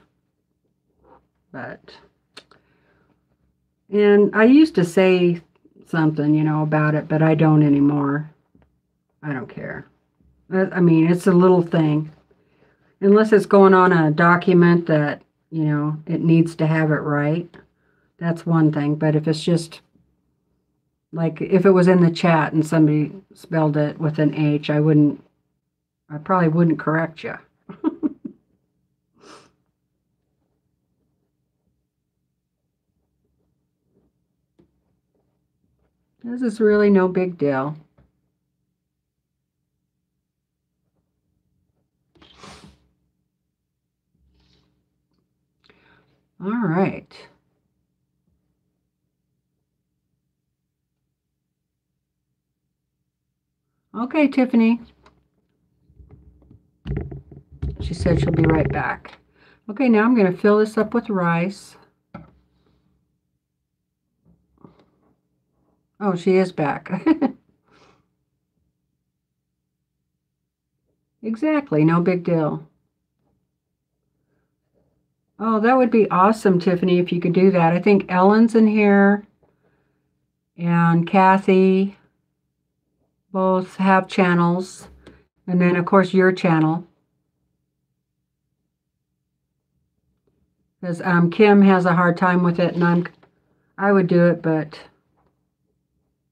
but and I used to say something, you know, about it, but I don't anymore. I don't care. I mean, it's a little thing unless it's going on a document that, you know, it needs to have it right. That's one thing. But if it's just like if it was in the chat and somebody spelled it with an H, I wouldn't, I probably wouldn't correct you. this is really no big deal. All right. Okay, Tiffany. She said she'll be right back. Okay, now I'm going to fill this up with rice. Oh, she is back. exactly, no big deal. Oh, that would be awesome, Tiffany, if you could do that. I think Ellen's in here and Kathy both have channels. And then, of course, your channel. Because um, Kim has a hard time with it, and I'm, I would do it, but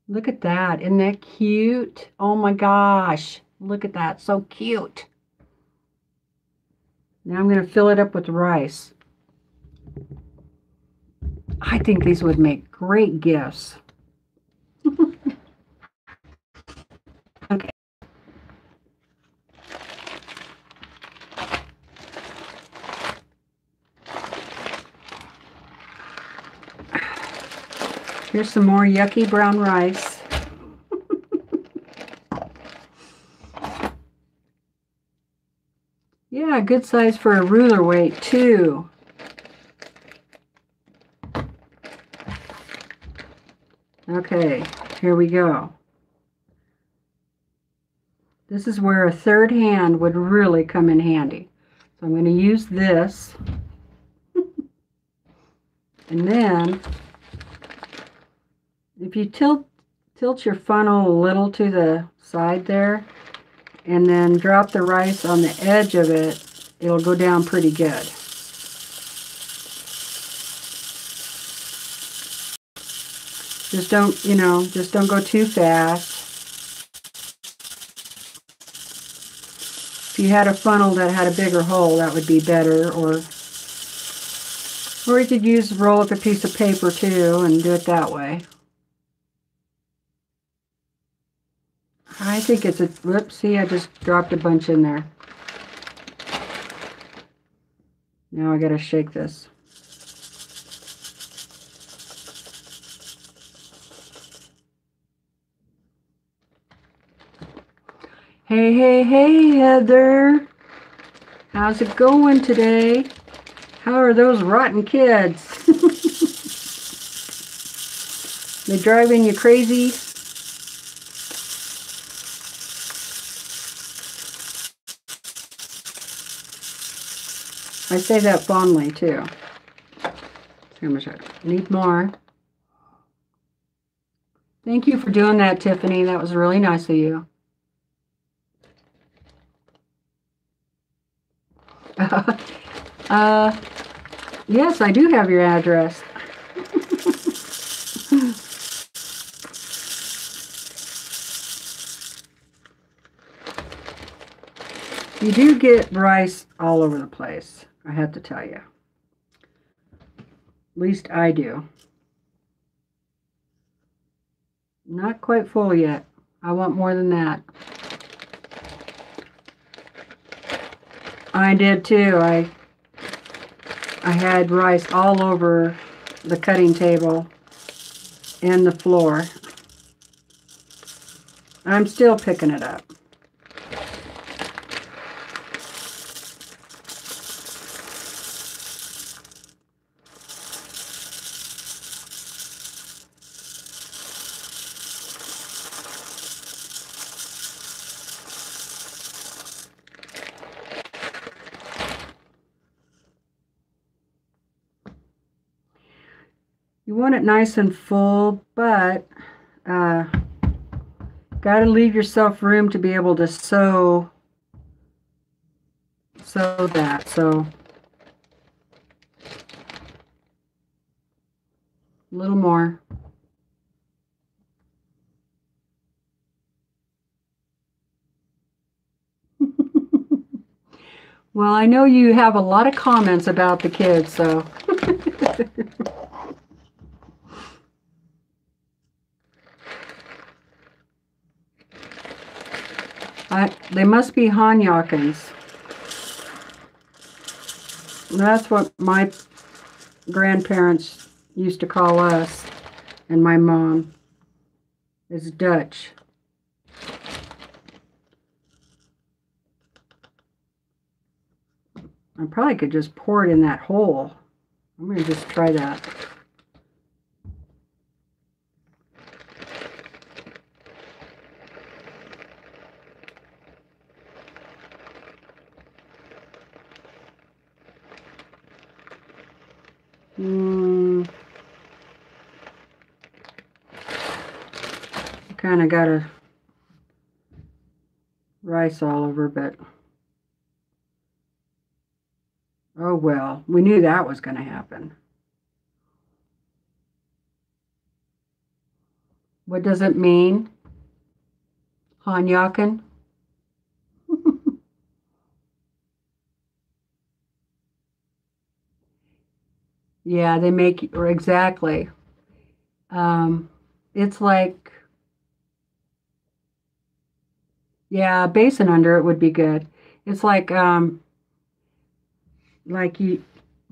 look at that. Isn't that cute? Oh my gosh. Look at that. So cute. Now I'm going to fill it up with rice. I think these would make great gifts. okay. Here's some more yucky brown rice. yeah, good size for a ruler weight too. Okay, here we go. This is where a third hand would really come in handy. So I'm going to use this. and then, if you tilt, tilt your funnel a little to the side there, and then drop the rice on the edge of it, it'll go down pretty good. Just don't, you know, just don't go too fast. If you had a funnel that had a bigger hole, that would be better. Or, or you could use roll up a piece of paper too and do it that way. I think it's a, whoops, see, I just dropped a bunch in there. Now I gotta shake this. Hey, hey, hey, Heather. How's it going today? How are those rotten kids? they driving you crazy? I say that fondly too. Need more. Thank you for doing that, Tiffany. That was really nice of you. uh, yes, I do have your address. you do get rice all over the place, I have to tell you. At least I do. Not quite full yet. I want more than that. I did too. I I had rice all over the cutting table and the floor. I'm still picking it up. Nice and full, but uh, got to leave yourself room to be able to sew sew that. So a little more. well, I know you have a lot of comments about the kids, so. I, they must be Hanyakins. That's what my grandparents used to call us and my mom is Dutch. I probably could just pour it in that hole. I'm going to just try that. Kind of got a rice all over, but oh well, we knew that was going to happen. What does it mean? Hanyakin? Yeah, they make or exactly. Um, it's like yeah, basin under it would be good. It's like um, like you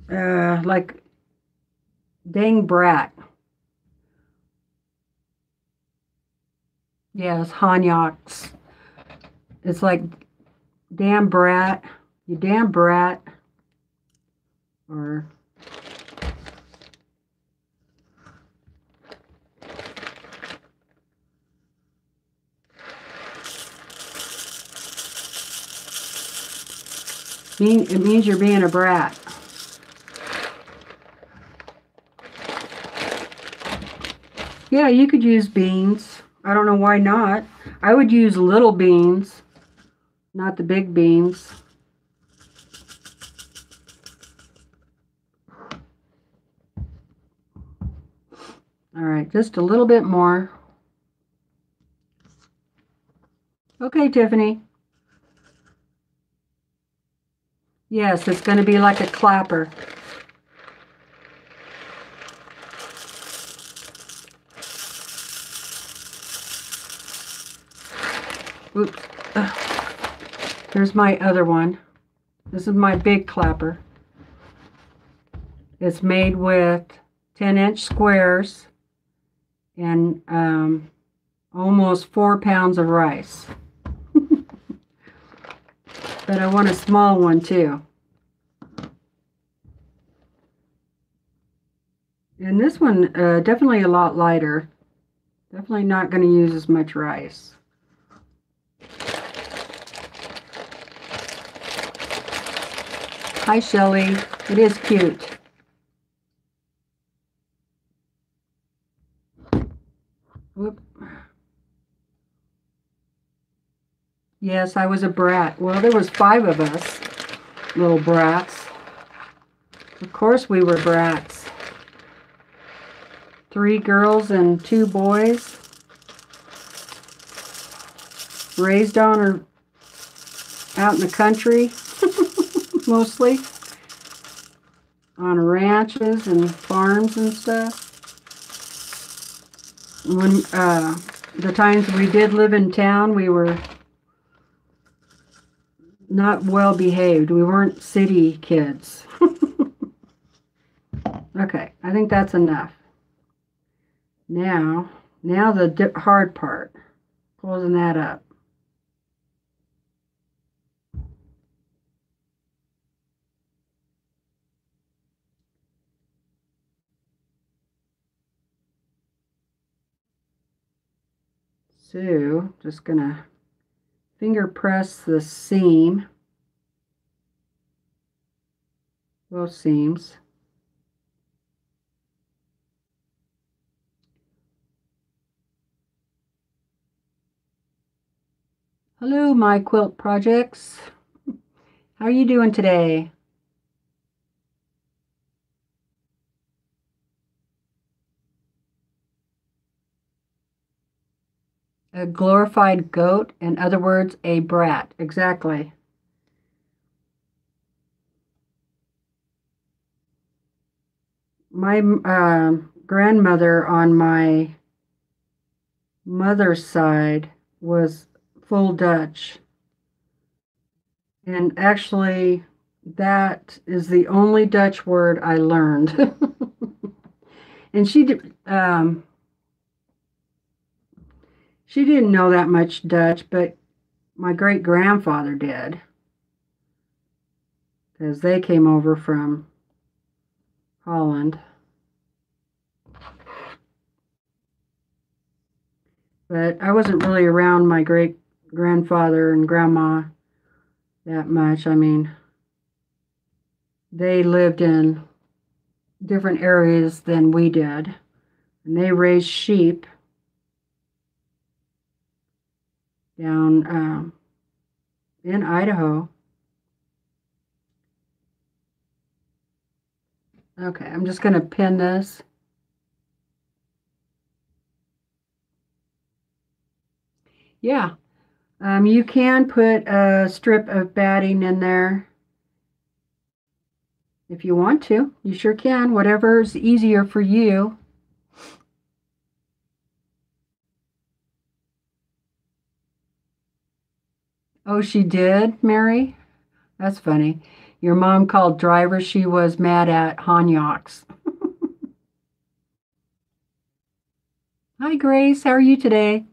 uh, like dang brat. Yes, Hanyaks. It's like damn brat, you damn brat, or Mean, it means you're being a brat. Yeah, you could use beans. I don't know why not. I would use little beans, not the big beans. All right, just a little bit more. Okay, Tiffany. Yes, it's going to be like a clapper. Oops. Here's my other one. This is my big clapper. It's made with 10 inch squares and um, almost four pounds of rice. But I want a small one too. And this one, uh, definitely a lot lighter. Definitely not going to use as much rice. Hi, Shelly. It is cute. Whoop. Yes, I was a brat. Well, there was five of us, little brats. Of course we were brats. Three girls and two boys. Raised on or out in the country, mostly. On ranches and farms and stuff. When uh, the times we did live in town, we were not well behaved. We weren't city kids. okay, I think that's enough. Now, now the hard part, closing that up. So, just gonna finger press the seam, both seams. Hello, my quilt projects. How are you doing today? A glorified goat, in other words, a brat. Exactly. My uh, grandmother on my mother's side was full Dutch. And actually, that is the only Dutch word I learned. and she, um, she didn't know that much Dutch, but my great grandfather did. Because they came over from Holland. But I wasn't really around my great grandfather and grandma that much. I mean, they lived in different areas than we did. And they raised sheep down um, in Idaho. Okay, I'm just going to pin this. Yeah, um, you can put a strip of batting in there if you want to. You sure can, whatever's easier for you. Oh, she did, Mary? That's funny. Your mom called driver she was mad at Hanyaks. Hi, Grace. How are you today?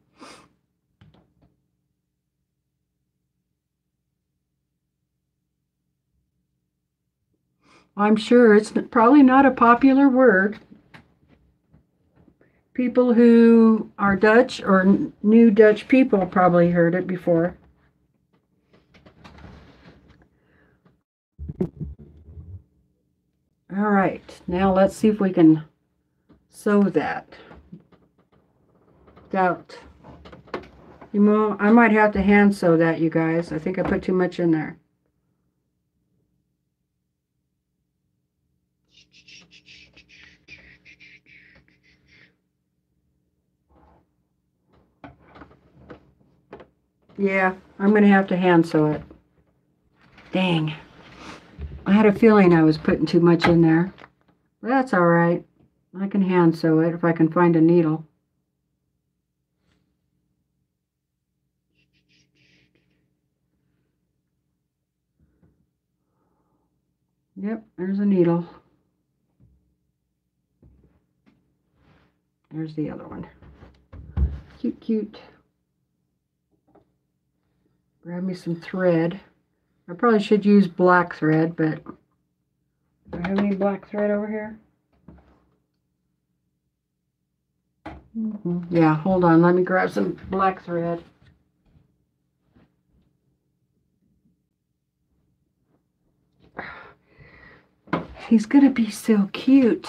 I'm sure it's probably not a popular word. People who are Dutch or new Dutch people probably heard it before. All right, now let's see if we can sew that. Doubt. You know, I might have to hand sew that, you guys. I think I put too much in there. Yeah, I'm going to have to hand sew it. Dang. I had a feeling I was putting too much in there. That's all right. I can hand sew it if I can find a needle. Yep, there's a needle. There's the other one. Cute, cute. Grab me some thread. I probably should use black thread, but do I have any black thread over here? Mm -hmm. Yeah, hold on. Let me grab some black thread. He's going to be so cute.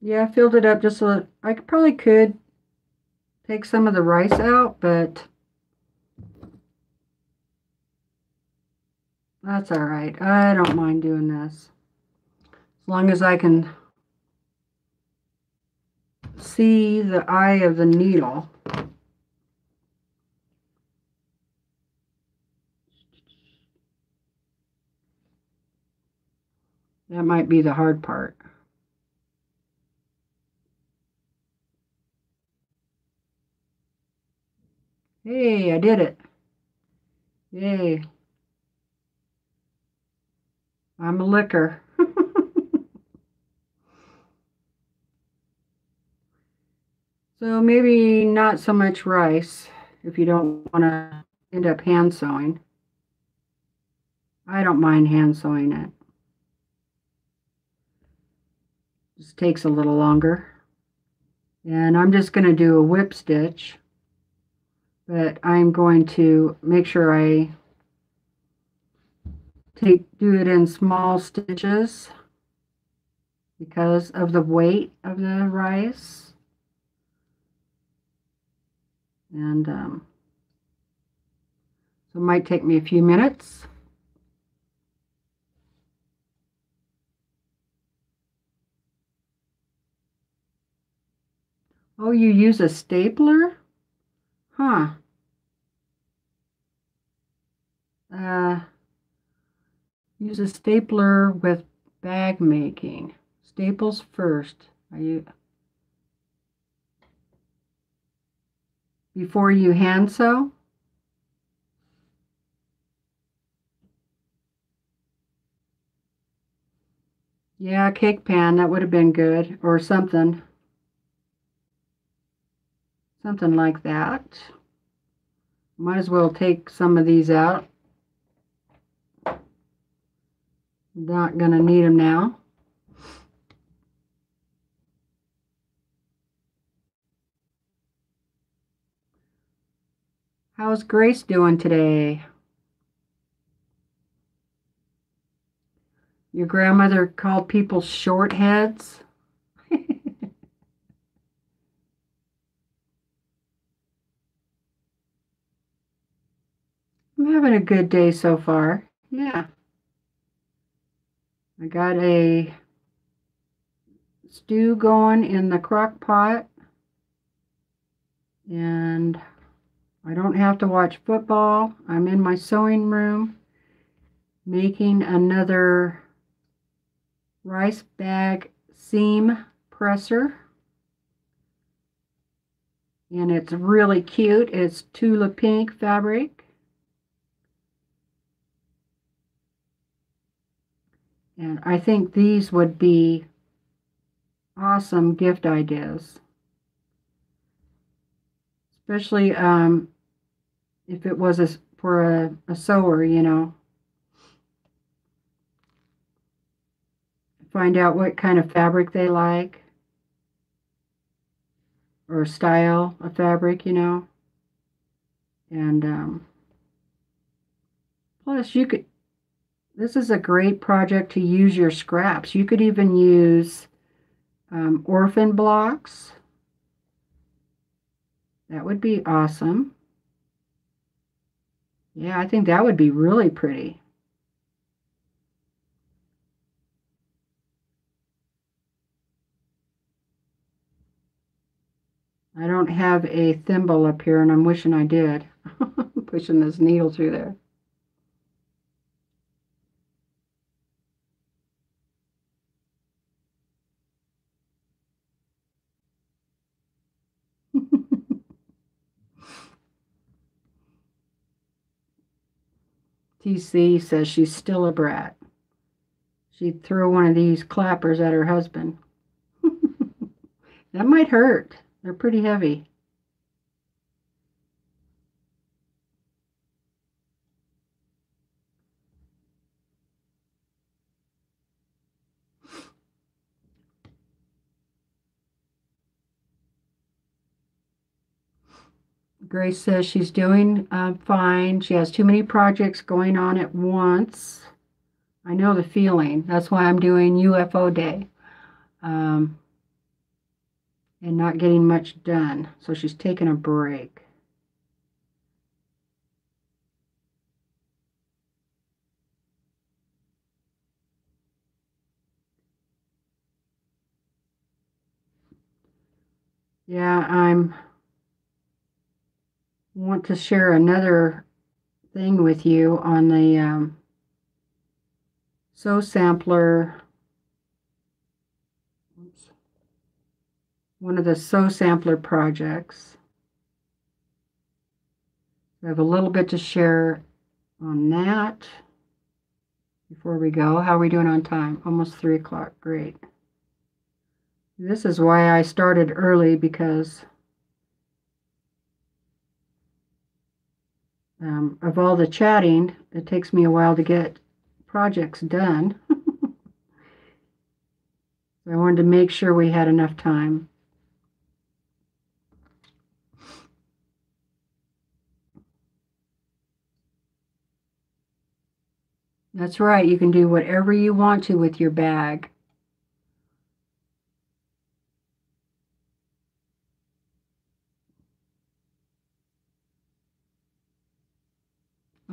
Yeah, I filled it up just so I probably could take some of the rice out, but That's all right. I don't mind doing this. As long as I can see the eye of the needle. That might be the hard part. Hey, I did it. Yay. I'm a licker. so maybe not so much rice if you don't want to end up hand sewing. I don't mind hand sewing it. Just takes a little longer. And I'm just going to do a whip stitch. But I'm going to make sure I take do it in small stitches because of the weight of the rice. And um, so it might take me a few minutes. Oh, you use a stapler? Huh. Uh, use a stapler with bag making. Staples first. Are you before you hand sew? Yeah, cake pan, that would have been good, or something. Something like that. Might as well take some of these out. Not going to need them now. How's Grace doing today? Your grandmother called people short heads? I'm having a good day so far. Yeah. Got a stew going in the crock pot. And I don't have to watch football. I'm in my sewing room making another rice bag seam presser. And it's really cute. It's Tula Pink fabric. And I think these would be awesome gift ideas. Especially um, if it was a, for a, a sewer, you know. Find out what kind of fabric they like. Or style of fabric, you know. And um, plus you could this is a great project to use your scraps. You could even use um, orphan blocks. That would be awesome. Yeah, I think that would be really pretty. I don't have a thimble up here and I'm wishing I did. Pushing this needle through there. TC says she's still a brat. She'd throw one of these clappers at her husband. that might hurt. They're pretty heavy. Grace says she's doing uh, fine. She has too many projects going on at once. I know the feeling. That's why I'm doing UFO day um, and not getting much done. So she's taking a break. Yeah, I'm want to share another thing with you on the um, Sew Sampler. Oops. One of the Sew Sampler projects. I have a little bit to share on that before we go. How are we doing on time? Almost three o'clock. Great. This is why I started early because um, of all the chatting, it takes me a while to get projects done. I wanted to make sure we had enough time. That's right, you can do whatever you want to with your bag.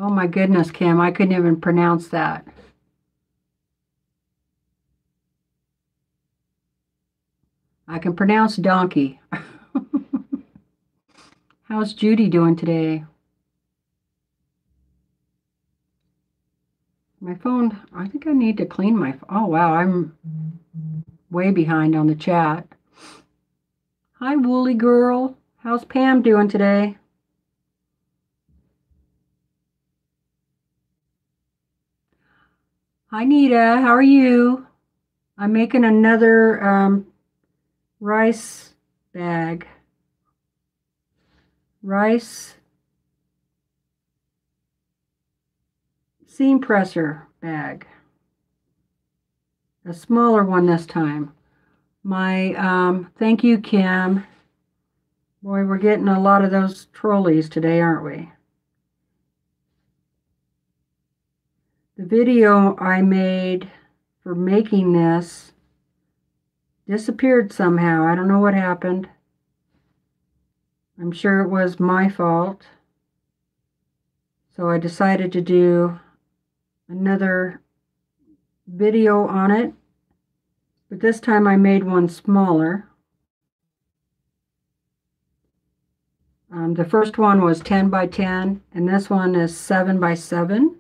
Oh my goodness, Kim, I couldn't even pronounce that. I can pronounce donkey. How's Judy doing today? My phone, I think I need to clean my, oh wow, I'm way behind on the chat. Hi, Woolly Girl. How's Pam doing today? Hi, Nita. How are you? I'm making another um, rice bag. Rice seam presser bag. A smaller one this time. My, um, thank you, Kim. Boy, we're getting a lot of those trolleys today, aren't we? The video I made for making this disappeared somehow. I don't know what happened. I'm sure it was my fault. So I decided to do another video on it. But this time I made one smaller. Um, the first one was 10 by 10 and this one is 7 by 7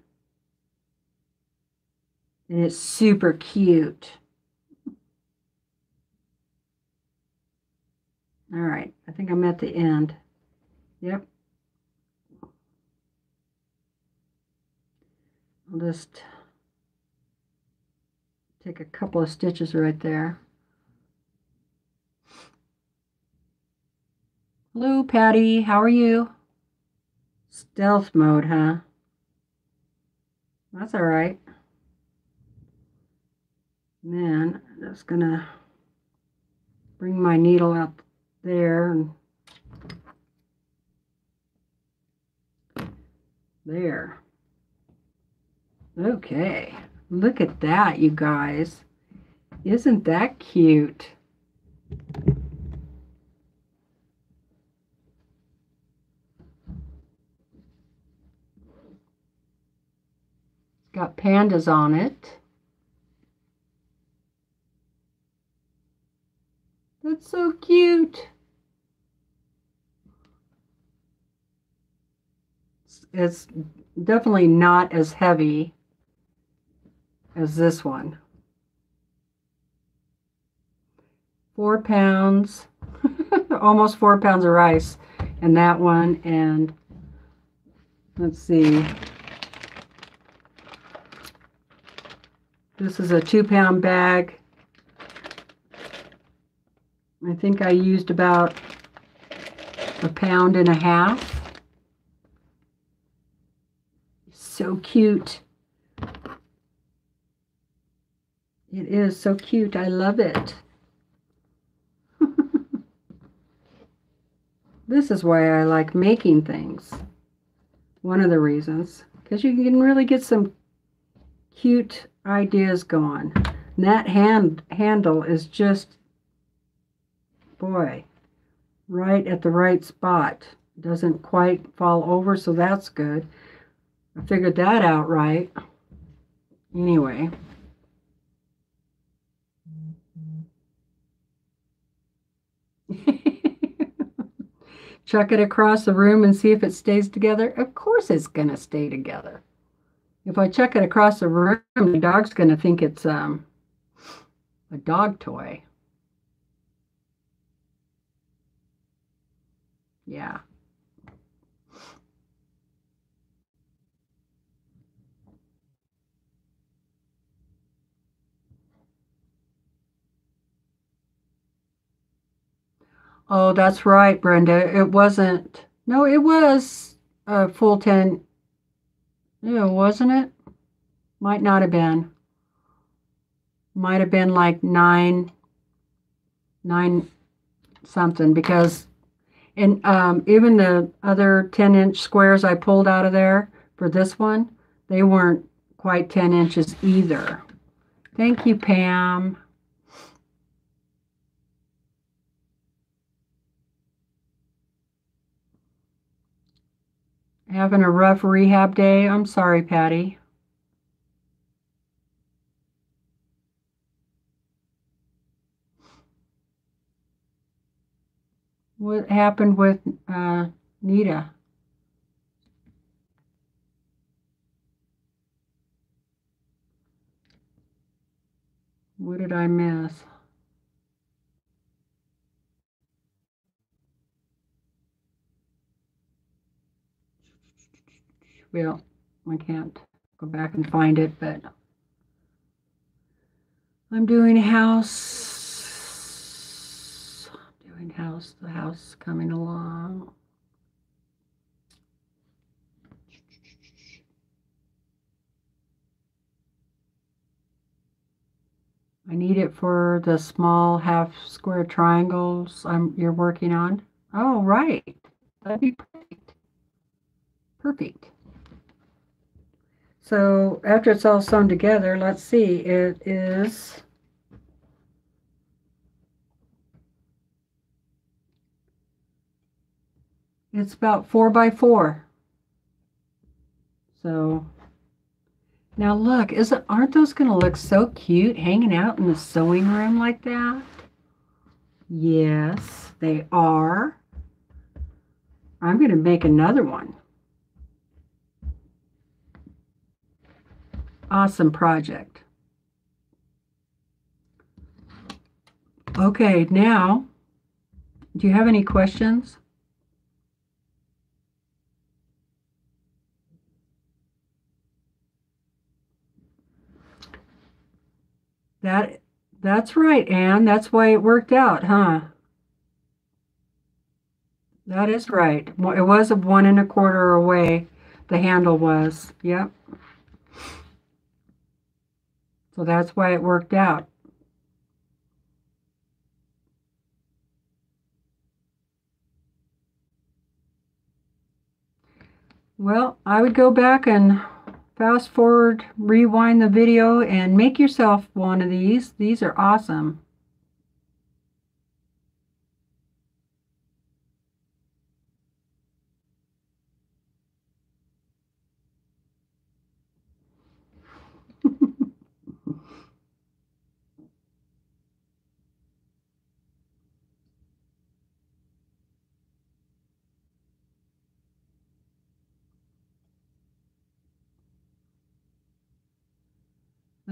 and it's super cute. All right, I think I'm at the end. Yep. I'll just take a couple of stitches right there. Hello, Patty. How are you? Stealth mode, huh? That's all right. And then I'm just going to bring my needle up there and there. Okay, look at that, you guys. Isn't that cute? It's got pandas on it. That's so cute. It's definitely not as heavy as this one. Four pounds, almost four pounds of rice in that one. And let's see. This is a two pound bag. I think I used about a pound and a half. So cute. It is so cute. I love it. this is why I like making things. One of the reasons. Because you can really get some cute ideas going. And that hand handle is just boy, right at the right spot. Doesn't quite fall over, so that's good. I figured that out right. Anyway. chuck it across the room and see if it stays together? Of course it's going to stay together. If I chuck it across the room, the dog's going to think it's um, a dog toy. Yeah. Oh, that's right, Brenda. It wasn't. No, it was a full 10. Yeah, wasn't it? Might not have been. Might have been like nine, nine something because, and um, even the other 10 inch squares I pulled out of there for this one, they weren't quite 10 inches either. Thank you, Pam. Having a rough rehab day? I'm sorry, Patty. What happened with uh, Nita? What did I miss? Well, I can't go back and find it, but I'm doing house, house, the house coming along. I need it for the small half square triangles I'm, you're working on. Oh, right. That'd be perfect. Perfect. So after it's all sewn together, let's see, it is it's about four by four. So now look, isn't aren't those gonna look so cute hanging out in the sewing room like that? Yes, they are. I'm gonna make another one. Awesome project. Okay, now, do you have any questions? That that's right, Anne. That's why it worked out, huh? That is right. It was a one and a quarter away. The handle was. Yep. So that's why it worked out. Well, I would go back and fast forward, rewind the video, and make yourself one of these. These are awesome.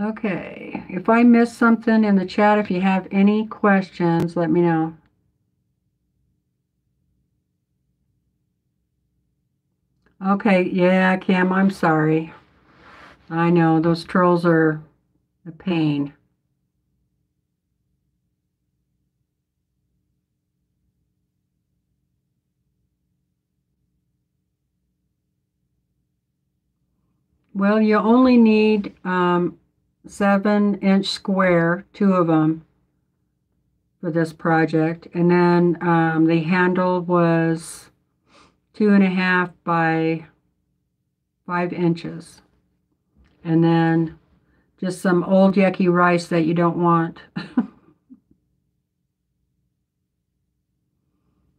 Okay, if I missed something in the chat, if you have any questions, let me know. Okay, yeah, Cam, I'm sorry. I know, those trolls are a pain. Well, you only need um, seven inch square, two of them for this project. And then um, the handle was two and a half by five inches. And then just some old yucky rice that you don't want.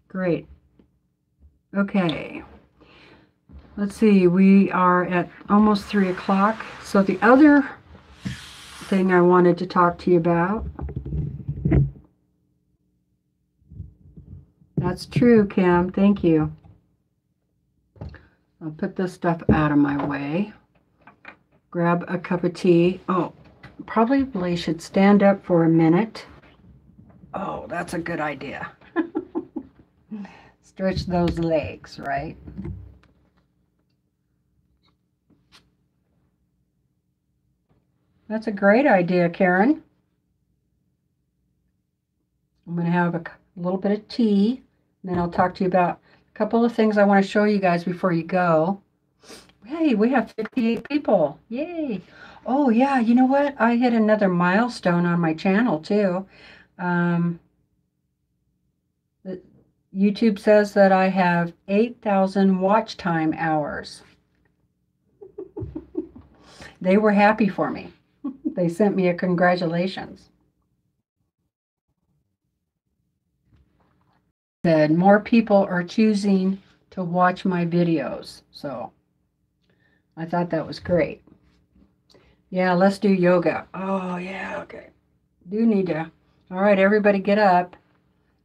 Great. Okay. Let's see, we are at almost three o'clock. So the other thing I wanted to talk to you about. That's true, Kim. Thank you. I'll put this stuff out of my way. Grab a cup of tea. Oh, probably should stand up for a minute. Oh, that's a good idea. Stretch those legs, right? That's a great idea, Karen. I'm going to have a little bit of tea, and then I'll talk to you about a couple of things I want to show you guys before you go. Hey, we have 58 people. Yay. Oh, yeah, you know what? I hit another milestone on my channel, too. Um, YouTube says that I have 8,000 watch time hours. they were happy for me. They sent me a congratulations. Said more people are choosing to watch my videos. So I thought that was great. Yeah, let's do yoga. Oh, yeah, okay. Do need to. All right, everybody get up.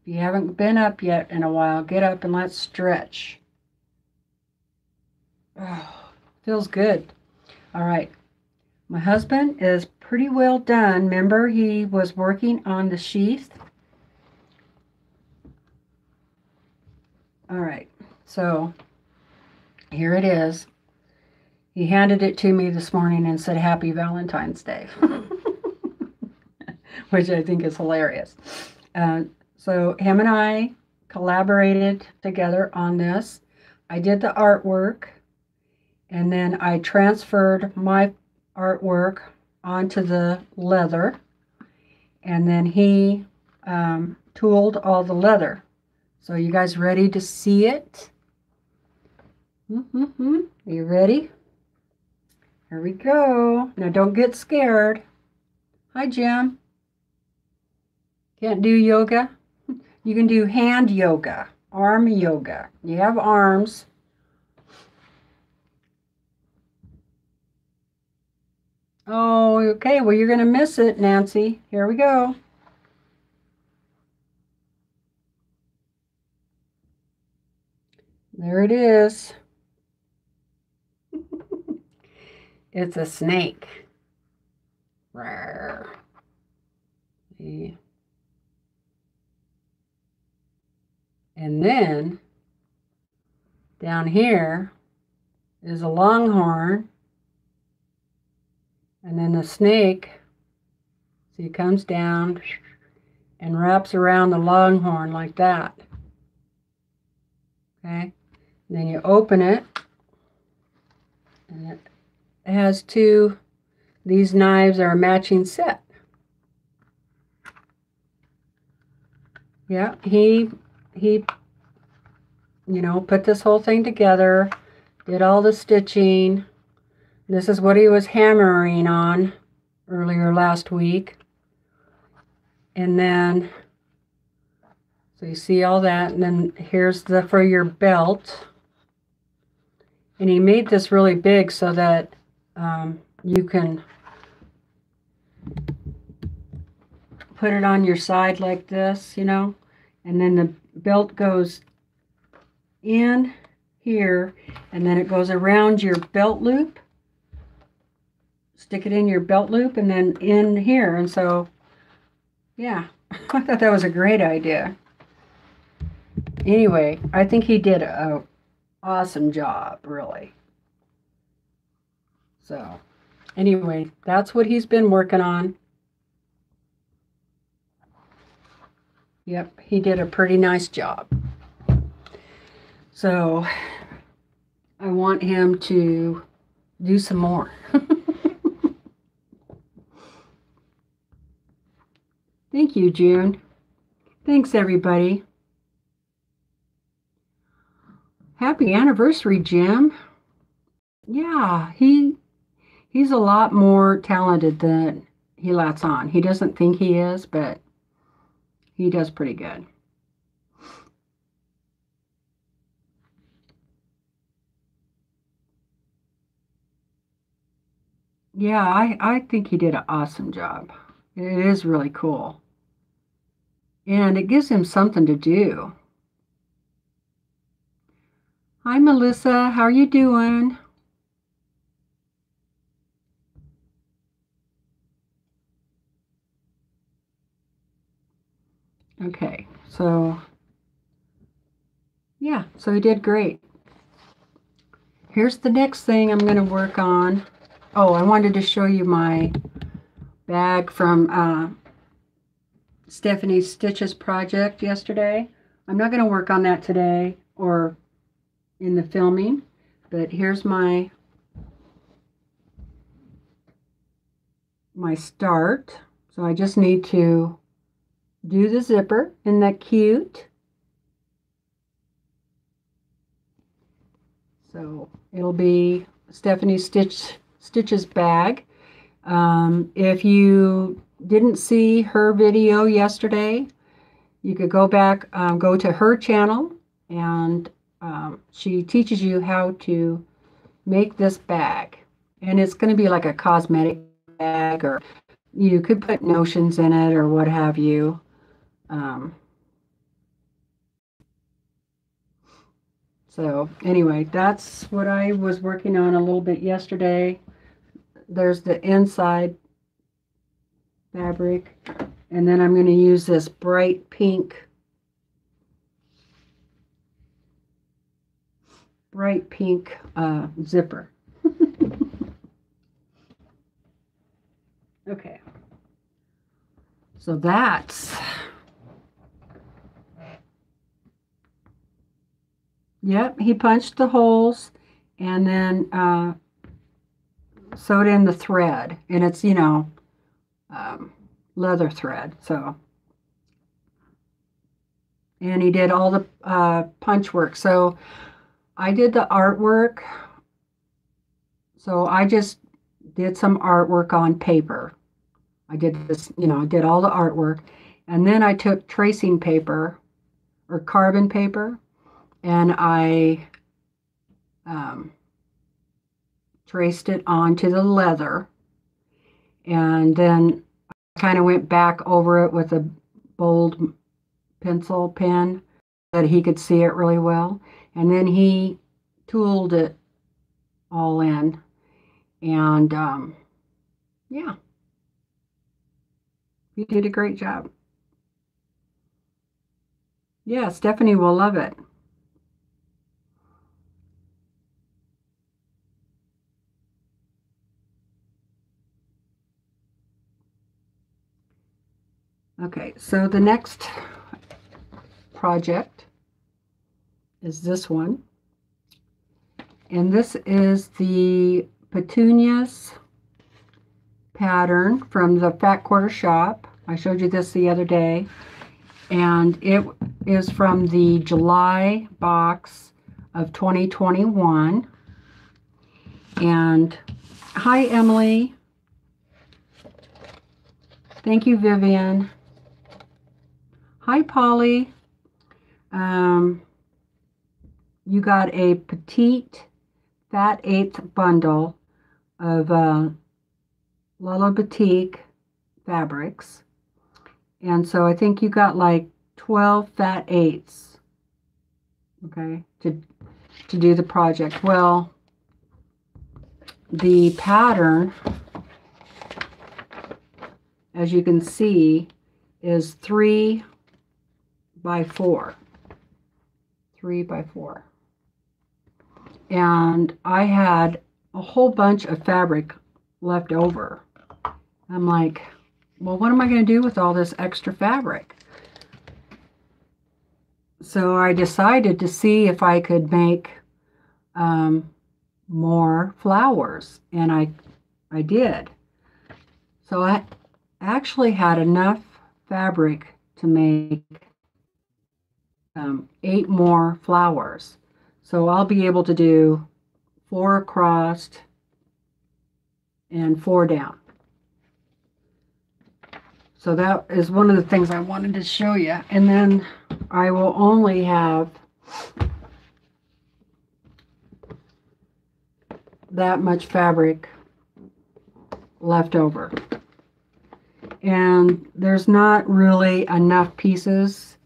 If you haven't been up yet in a while, get up and let's stretch. Oh, feels good. All right. My husband is pretty well done. Remember, he was working on the sheath. All right. So here it is. He handed it to me this morning and said, Happy Valentine's Day, which I think is hilarious. Uh, so him and I collaborated together on this. I did the artwork and then I transferred my artwork onto the leather and then he um, tooled all the leather. So you guys ready to see it? Mm -hmm. Are you ready? Here we go. Now don't get scared. Hi, Jim. Can't do yoga? You can do hand yoga, arm yoga. You have arms. Oh, okay. Well, you're going to miss it, Nancy. Here we go. There it is. it's a snake. Rawr. See? And then down here is a longhorn. And then the snake, see, comes down and wraps around the longhorn like that. Okay. And then you open it. And it has two, these knives are a matching set. Yeah, he he, you know, put this whole thing together, did all the stitching. This is what he was hammering on earlier last week. And then, so you see all that. And then here's the for your belt. And he made this really big so that um, you can put it on your side like this, you know. And then the belt goes in here and then it goes around your belt loop. Stick it in your belt loop and then in here. And so, yeah, I thought that was a great idea. Anyway, I think he did a awesome job, really. So, anyway, that's what he's been working on. Yep, he did a pretty nice job. So I want him to do some more. Thank you, June. Thanks, everybody. Happy anniversary, Jim. Yeah, he he's a lot more talented than he lets on. He doesn't think he is, but he does pretty good. Yeah, I, I think he did an awesome job. It is really cool. And it gives him something to do. Hi, Melissa. How are you doing? Okay, so yeah, so he did great. Here's the next thing I'm going to work on. Oh, I wanted to show you my bag from uh, Stephanie Stitches project yesterday. I'm not going to work on that today or in the filming, but here's my my start. So I just need to do the zipper. Isn't that cute? So it'll be Stephanie Stitch Stitches bag. Um, if you didn't see her video yesterday, you could go back, um, go to her channel, and um, she teaches you how to make this bag. And it's going to be like a cosmetic bag, or you could put notions in it, or what have you. Um, so anyway, that's what I was working on a little bit yesterday. There's the inside fabric. And then I'm going to use this bright pink, bright pink uh, zipper. okay. So that's, yep, he punched the holes and then uh, sewed in the thread. And it's, you know, um, leather thread. So, and he did all the uh, punch work. So I did the artwork. So I just did some artwork on paper. I did this, you know, I did all the artwork. And then I took tracing paper or carbon paper and I um, traced it onto the leather and then I kind of went back over it with a bold pencil pen that he could see it really well. And then he tooled it all in. And um, yeah, he did a great job. Yeah, Stephanie will love it. Okay, so the next project is this one. And this is the petunias pattern from the Fat Quarter Shop. I showed you this the other day. And it is from the July box of 2021. And hi, Emily. Thank you, Vivian. Hi, Polly. Um, you got a petite fat eighth bundle of uh, Lala Batik fabrics. And so I think you got like 12 fat eighths, okay, to, to do the project. Well, the pattern, as you can see, is three by four. Three by four. And I had a whole bunch of fabric left over. I'm like, well, what am I going to do with all this extra fabric? So I decided to see if I could make um, more flowers, and I, I did. So I actually had enough fabric to make um, eight more flowers. So I'll be able to do four across and four down. So that is one of the things I wanted to show you. And then I will only have that much fabric left over. And there's not really enough pieces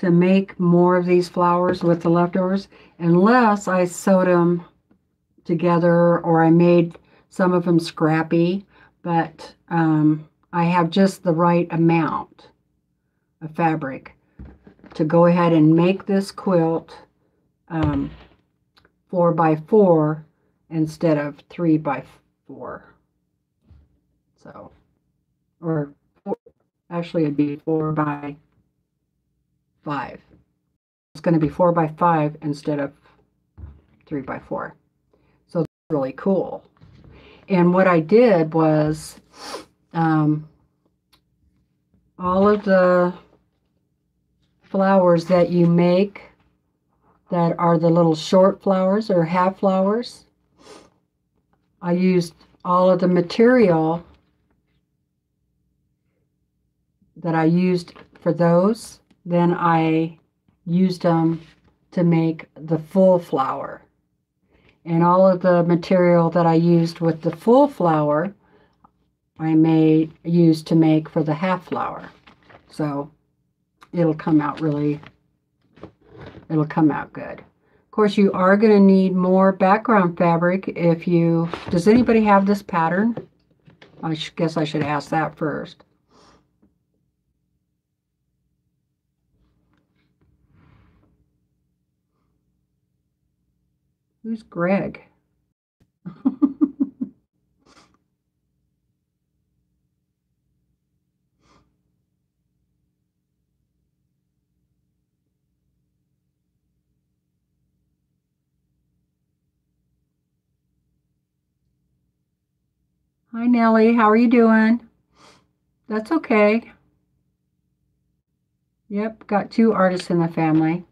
to make more of these flowers with the leftovers unless I sewed them together or I made some of them scrappy, but um, I have just the right amount of fabric to go ahead and make this quilt um, four by four instead of three by four. So, or four, actually it'd be four by five. It's going to be four by five instead of three by four. So really cool. And what I did was um, all of the flowers that you make that are the little short flowers or half flowers. I used all of the material that I used for those. Then I used them to make the full flower. And all of the material that I used with the full flower, I made used to make for the half flower. So it'll come out really, it'll come out good. Of course, you are going to need more background fabric if you, does anybody have this pattern? I guess I should ask that first. Who's Greg? Hi, Nellie. How are you doing? That's okay. Yep, got two artists in the family.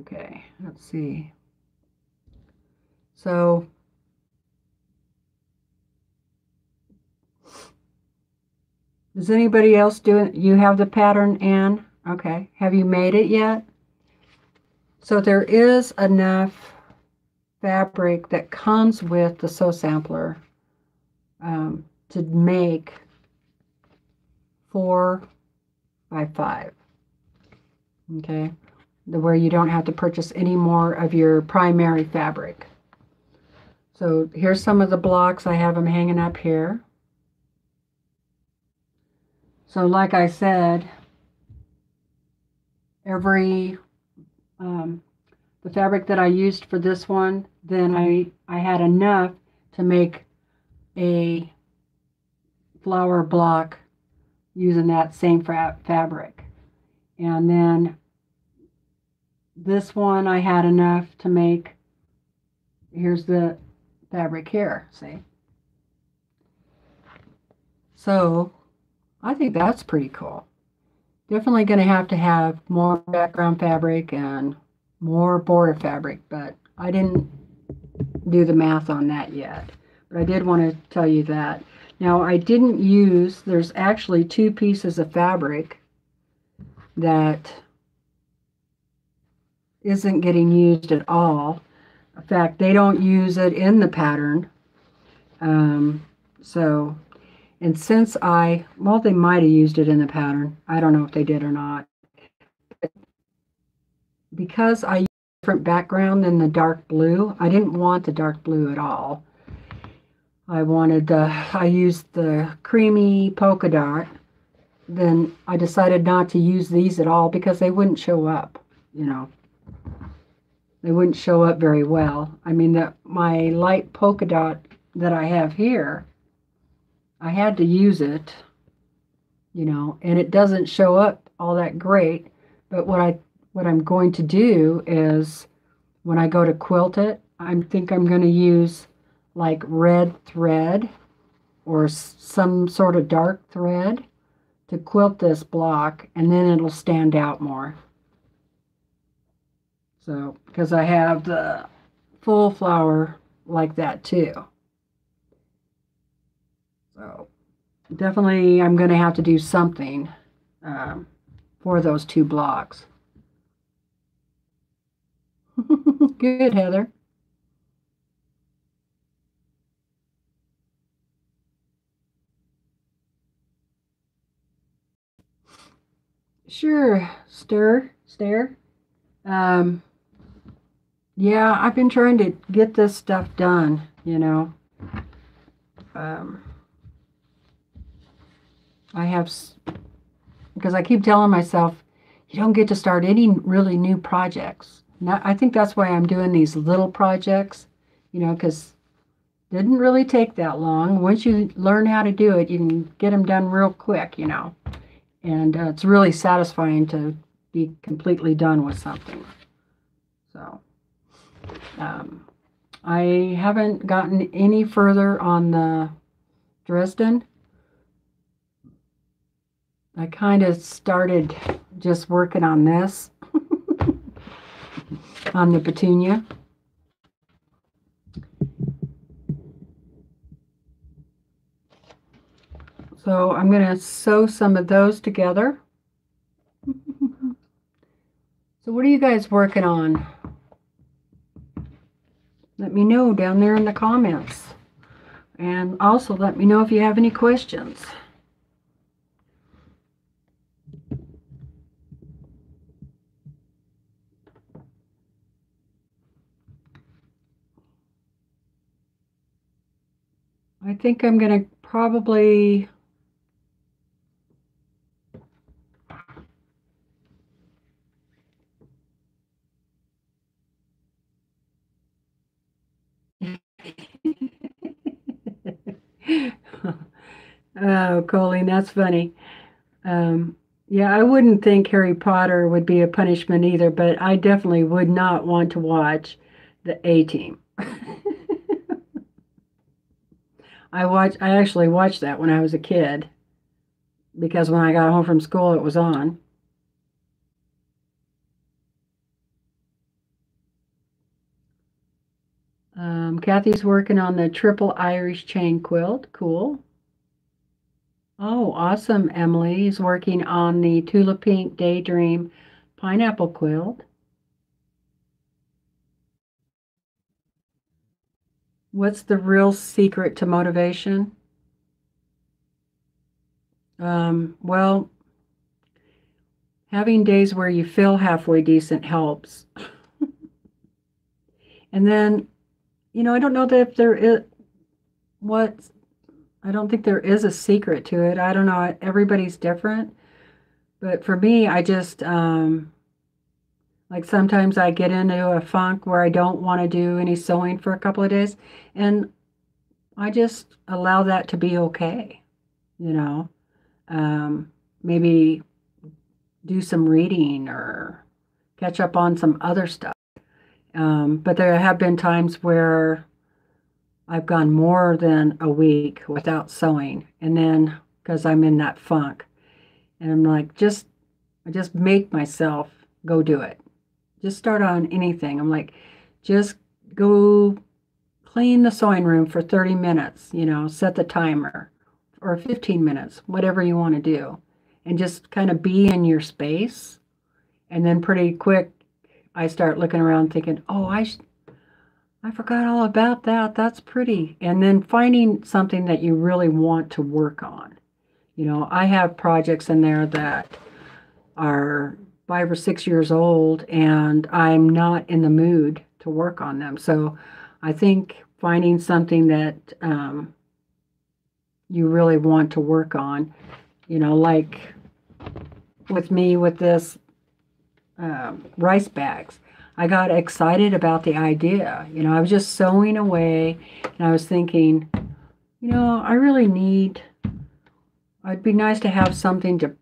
Okay, let's see. So Is anybody else doing, you have the pattern, Anne? Okay. Have you made it yet? So there is enough fabric that comes with the sew sampler um, to make four by five. Okay. Where you don't have to purchase any more of your primary fabric. So here's some of the blocks. I have them hanging up here. So like I said, every um, the fabric that I used for this one, then I, I had enough to make a flower block using that same fabric. And then this one I had enough to make, here's the fabric here, see? So I think that's pretty cool definitely going to have to have more background fabric and more border fabric, but I didn't do the math on that yet. But I did want to tell you that. Now, I didn't use, there's actually two pieces of fabric that isn't getting used at all. In fact, they don't use it in the pattern. Um, so and since I, well, they might have used it in the pattern. I don't know if they did or not. Because I used a different background than the dark blue, I didn't want the dark blue at all. I wanted the, I used the creamy polka dot. Then I decided not to use these at all because they wouldn't show up, you know. They wouldn't show up very well. I mean, that my light polka dot that I have here I had to use it, you know, and it doesn't show up all that great. But what I what I'm going to do is when I go to quilt it, I think I'm going to use like red thread or some sort of dark thread to quilt this block and then it'll stand out more. So, because I have the full flower like that too. So, definitely I'm going to have to do something um, for those two blocks. Good, Heather. Sure, stir, stare. Um, yeah, I've been trying to get this stuff done, you know. Um, I have, because I keep telling myself, you don't get to start any really new projects. Now, I think that's why I'm doing these little projects, you know, because didn't really take that long. Once you learn how to do it, you can get them done real quick, you know. And uh, it's really satisfying to be completely done with something. So, um, I haven't gotten any further on the Dresden. I kind of started just working on this, on the petunia. So I'm going to sew some of those together. so what are you guys working on? Let me know down there in the comments. And also let me know if you have any questions. I think I'm going to probably oh, Colleen, that's funny. Um, yeah, I wouldn't think Harry Potter would be a punishment either, but I definitely would not want to watch the A Team. I watch. I actually watched that when I was a kid because when I got home from school, it was on. Um, Kathy's working on the triple Irish chain quilt. Cool. Oh, awesome. Emily's working on the Tula Pink Daydream pineapple quilt. What's the real secret to motivation? Um, well, having days where you feel halfway decent helps. and then, you know, I don't know that if there is what I don't think there is a secret to it. I don't know. Everybody's different. But for me, I just um like sometimes I get into a funk where I don't want to do any sewing for a couple of days and I just allow that to be okay, you know. Um, maybe do some reading or catch up on some other stuff. Um, but there have been times where I've gone more than a week without sewing, and then because I'm in that funk, and I'm like, just, I just make myself go do it. Just start on anything. I'm like, just go clean the sewing room for 30 minutes, you know, set the timer or 15 minutes, whatever you want to do, and just kind of be in your space. And then pretty quick, I start looking around thinking, oh, I, sh- I forgot all about that. That's pretty. And then finding something that you really want to work on. You know, I have projects in there that are five or six years old and I'm not in the mood to work on them. So I think finding something that um, you really want to work on, you know, like with me with this um, rice bags. I got excited about the idea. You know, I was just sewing away and I was thinking, you know, I really need, it'd be nice to have something to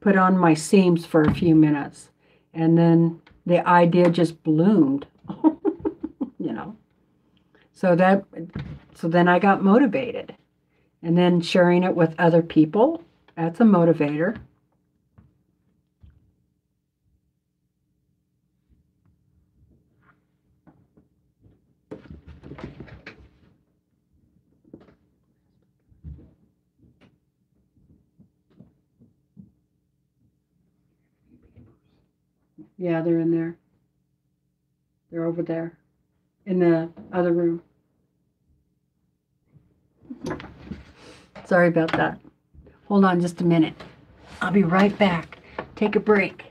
put on my seams for a few minutes. And then the idea just bloomed, you know. So that, so then I got motivated. And then sharing it with other people, that's a motivator. Yeah, they're in there. They're over there in the other room. Sorry about that. Hold on just a minute. I'll be right back. Take a break.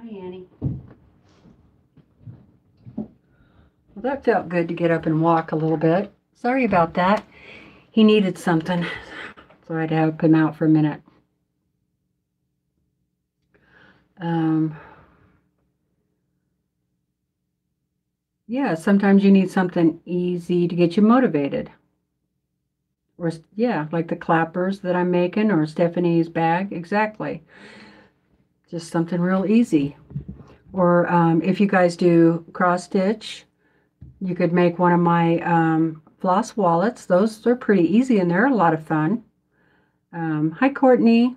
Hi, Annie. Well, that felt good to get up and walk a little bit. Sorry about that. He needed something, so I had to help him out for a minute. Um, yeah, sometimes you need something easy to get you motivated. Or, yeah, like the clappers that I'm making or Stephanie's bag. Exactly. Just something real easy. Or um, if you guys do cross stitch, you could make one of my um, floss wallets. Those are pretty easy and they're a lot of fun. Um, hi, Courtney.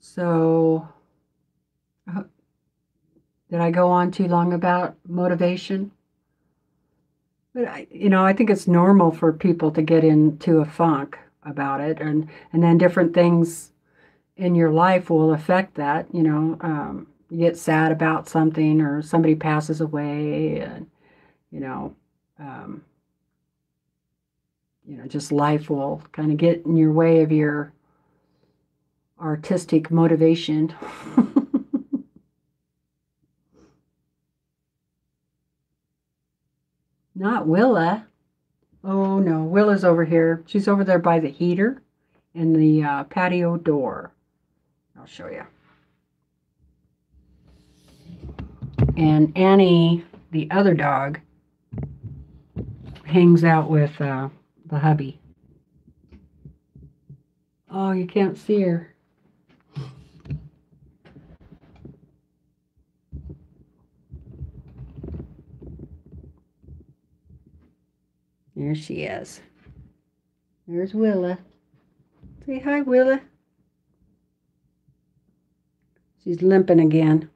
So, uh, did I go on too long about motivation? But I, you know, I think it's normal for people to get into a funk about it, and and then different things in your life will affect that. You know, um, you get sad about something, or somebody passes away, and you know, um, you know, just life will kind of get in your way of your artistic motivation. Not Willa. Oh no, Willa's over here. She's over there by the heater in the uh, patio door. I'll show you. And Annie, the other dog, hangs out with uh, the hubby. Oh, you can't see her. There she is. There's Willa. Say hi, Willa. She's limping again.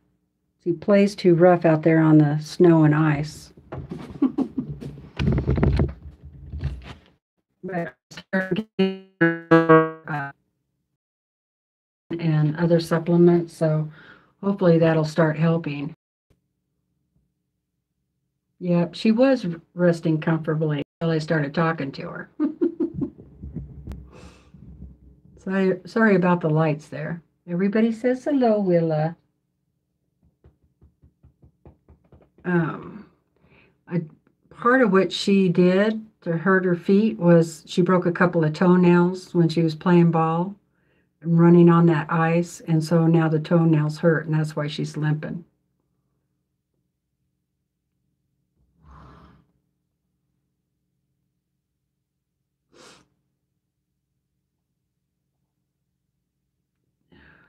She plays too rough out there on the snow and ice. uh, and other supplements, so hopefully that'll start helping. Yep, she was resting comfortably until I started talking to her. sorry, sorry about the lights there. Everybody says hello, Willa. Um, part of what she did to hurt her feet was she broke a couple of toenails when she was playing ball and running on that ice, and so now the toenails hurt, and that's why she's limping.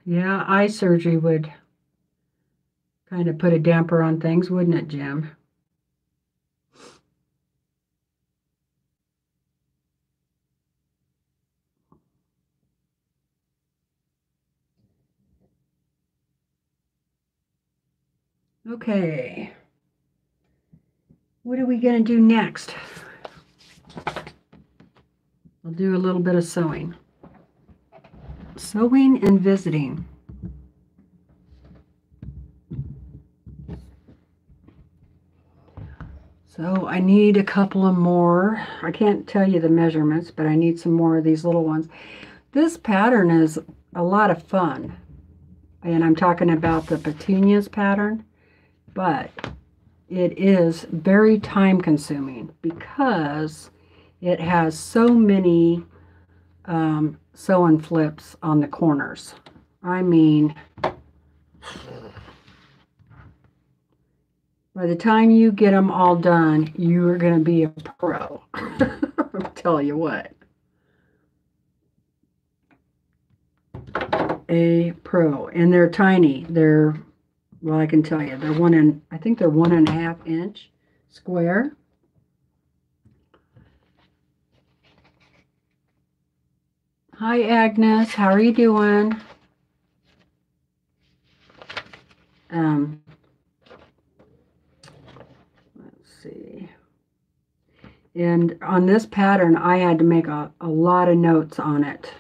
Yeah, eye surgery would kind of put a damper on things, wouldn't it, Jim? Okay. What are we going to do next? I'll do a little bit of sewing. Sewing and visiting. So I need a couple of more. I can't tell you the measurements, but I need some more of these little ones. This pattern is a lot of fun. And I'm talking about the petunias pattern, but it is very time consuming because it has so many um, sew and flips on the corners. I mean, by the time you get them all done, you are going to be a pro. I'll tell you what. A Pro, and they're tiny. They're well, I can tell you, they're one and I think they're one and a half inch square. Hi, Agnes. How are you doing? Um, let's see. And on this pattern, I had to make a, a lot of notes on it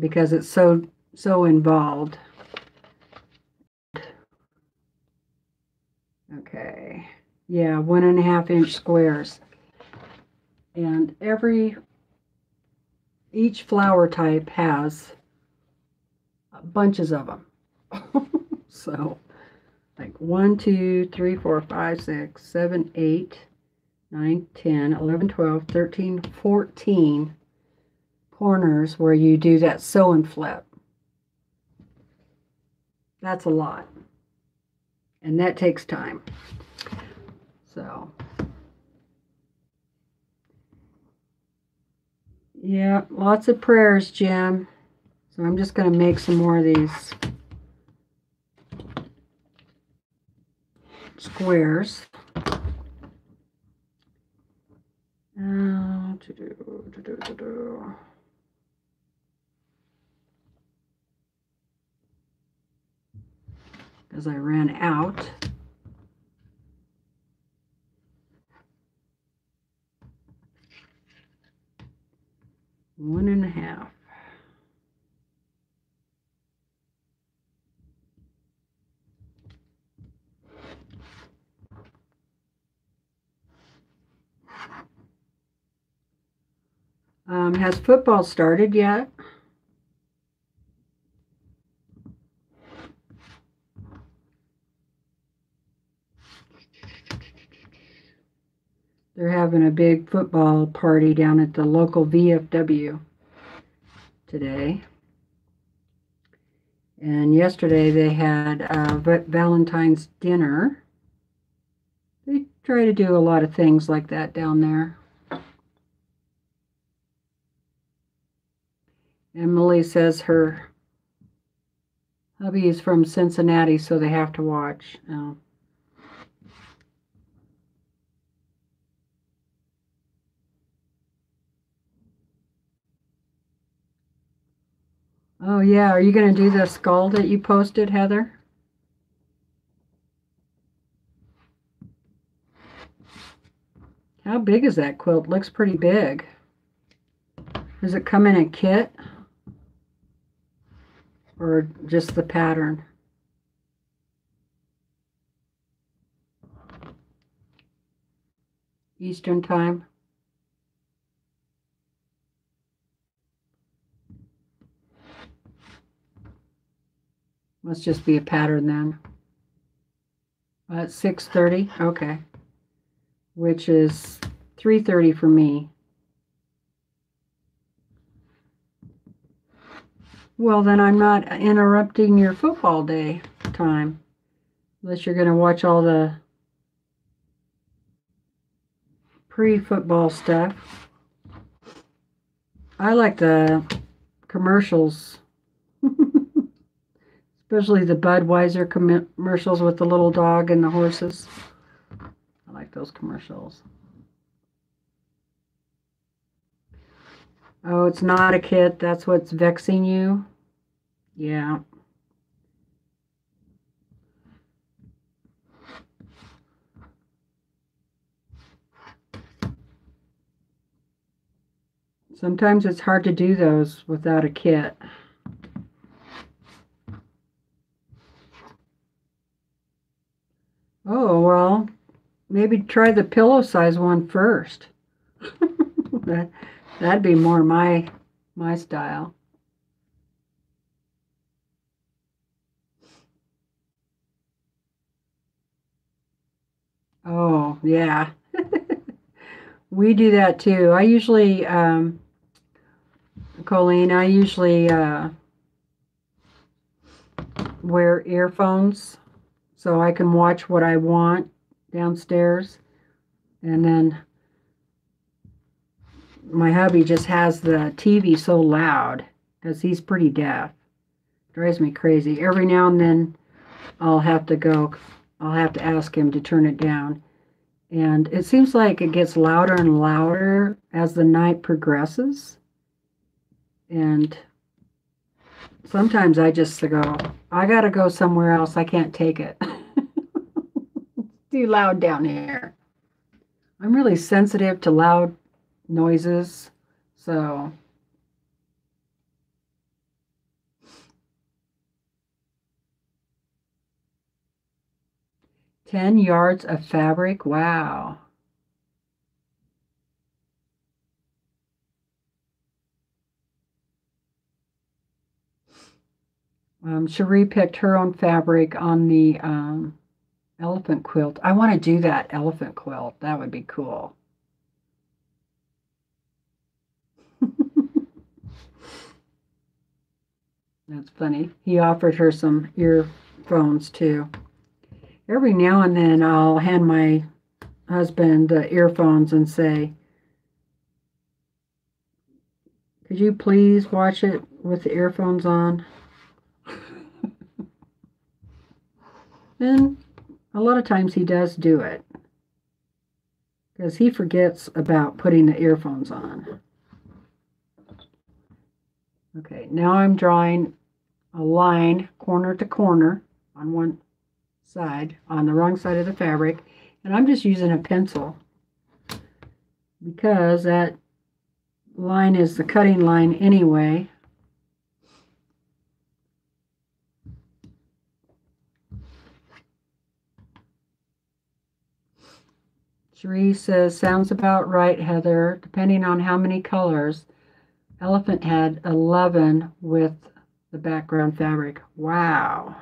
because it's so, so involved. Okay. Yeah, one and a half inch squares. And every, each flower type has bunches of them. so, like 1, 2, 3, 4, 5, 6, 7, 8, 9, 10, 11, 12, 13, 14 corners where you do that sew and flip. That's a lot. And that takes time. So, yeah, lots of prayers, Jim. So I'm just going to make some more of these squares. Uh, to do, to do, to do. I ran out. One and a half. Um, has football started yet? They're having a big football party down at the local VFW today. And yesterday they had a Valentine's dinner. They try to do a lot of things like that down there. Emily says her hubby is from Cincinnati, so they have to watch. Oh. Oh, yeah. Are you going to do the skull that you posted, Heather? How big is that quilt? Looks pretty big. Does it come in a kit? Or just the pattern? Eastern time? Must just be a pattern then. Uh, At 6.30? Okay. Which is 3.30 for me. Well, then I'm not interrupting your football day time. Unless you're going to watch all the pre-football stuff. I like the commercials Especially the Budweiser commercials with the little dog and the horses. I like those commercials. Oh, it's not a kit. That's what's vexing you? Yeah. Sometimes it's hard to do those without a kit. Oh, well, maybe try the pillow size one first. that, that'd be more my my style. Oh, yeah. we do that too. I usually, um, Colleen, I usually uh, wear earphones so I can watch what I want downstairs. And then my hubby just has the TV so loud. because he's pretty deaf. Drives me crazy. Every now and then I'll have to go, I'll have to ask him to turn it down. And it seems like it gets louder and louder as the night progresses. And sometimes I just go, I got to go somewhere else. I can't take it. too loud down here. I'm really sensitive to loud noises. So Ten yards of fabric. Wow. Um, Cherie picked her own fabric on the um, elephant quilt. I want to do that elephant quilt. That would be cool. That's funny. He offered her some earphones too. Every now and then I'll hand my husband the earphones and say, Could you please watch it with the earphones on? and a lot of times he does do it because he forgets about putting the earphones on. Okay, now I'm drawing a line corner to corner on one side, on the wrong side of the fabric, and I'm just using a pencil because that line is the cutting line anyway. Cherie says, sounds about right, Heather, depending on how many colors. Elephant had 11 with the background fabric. Wow.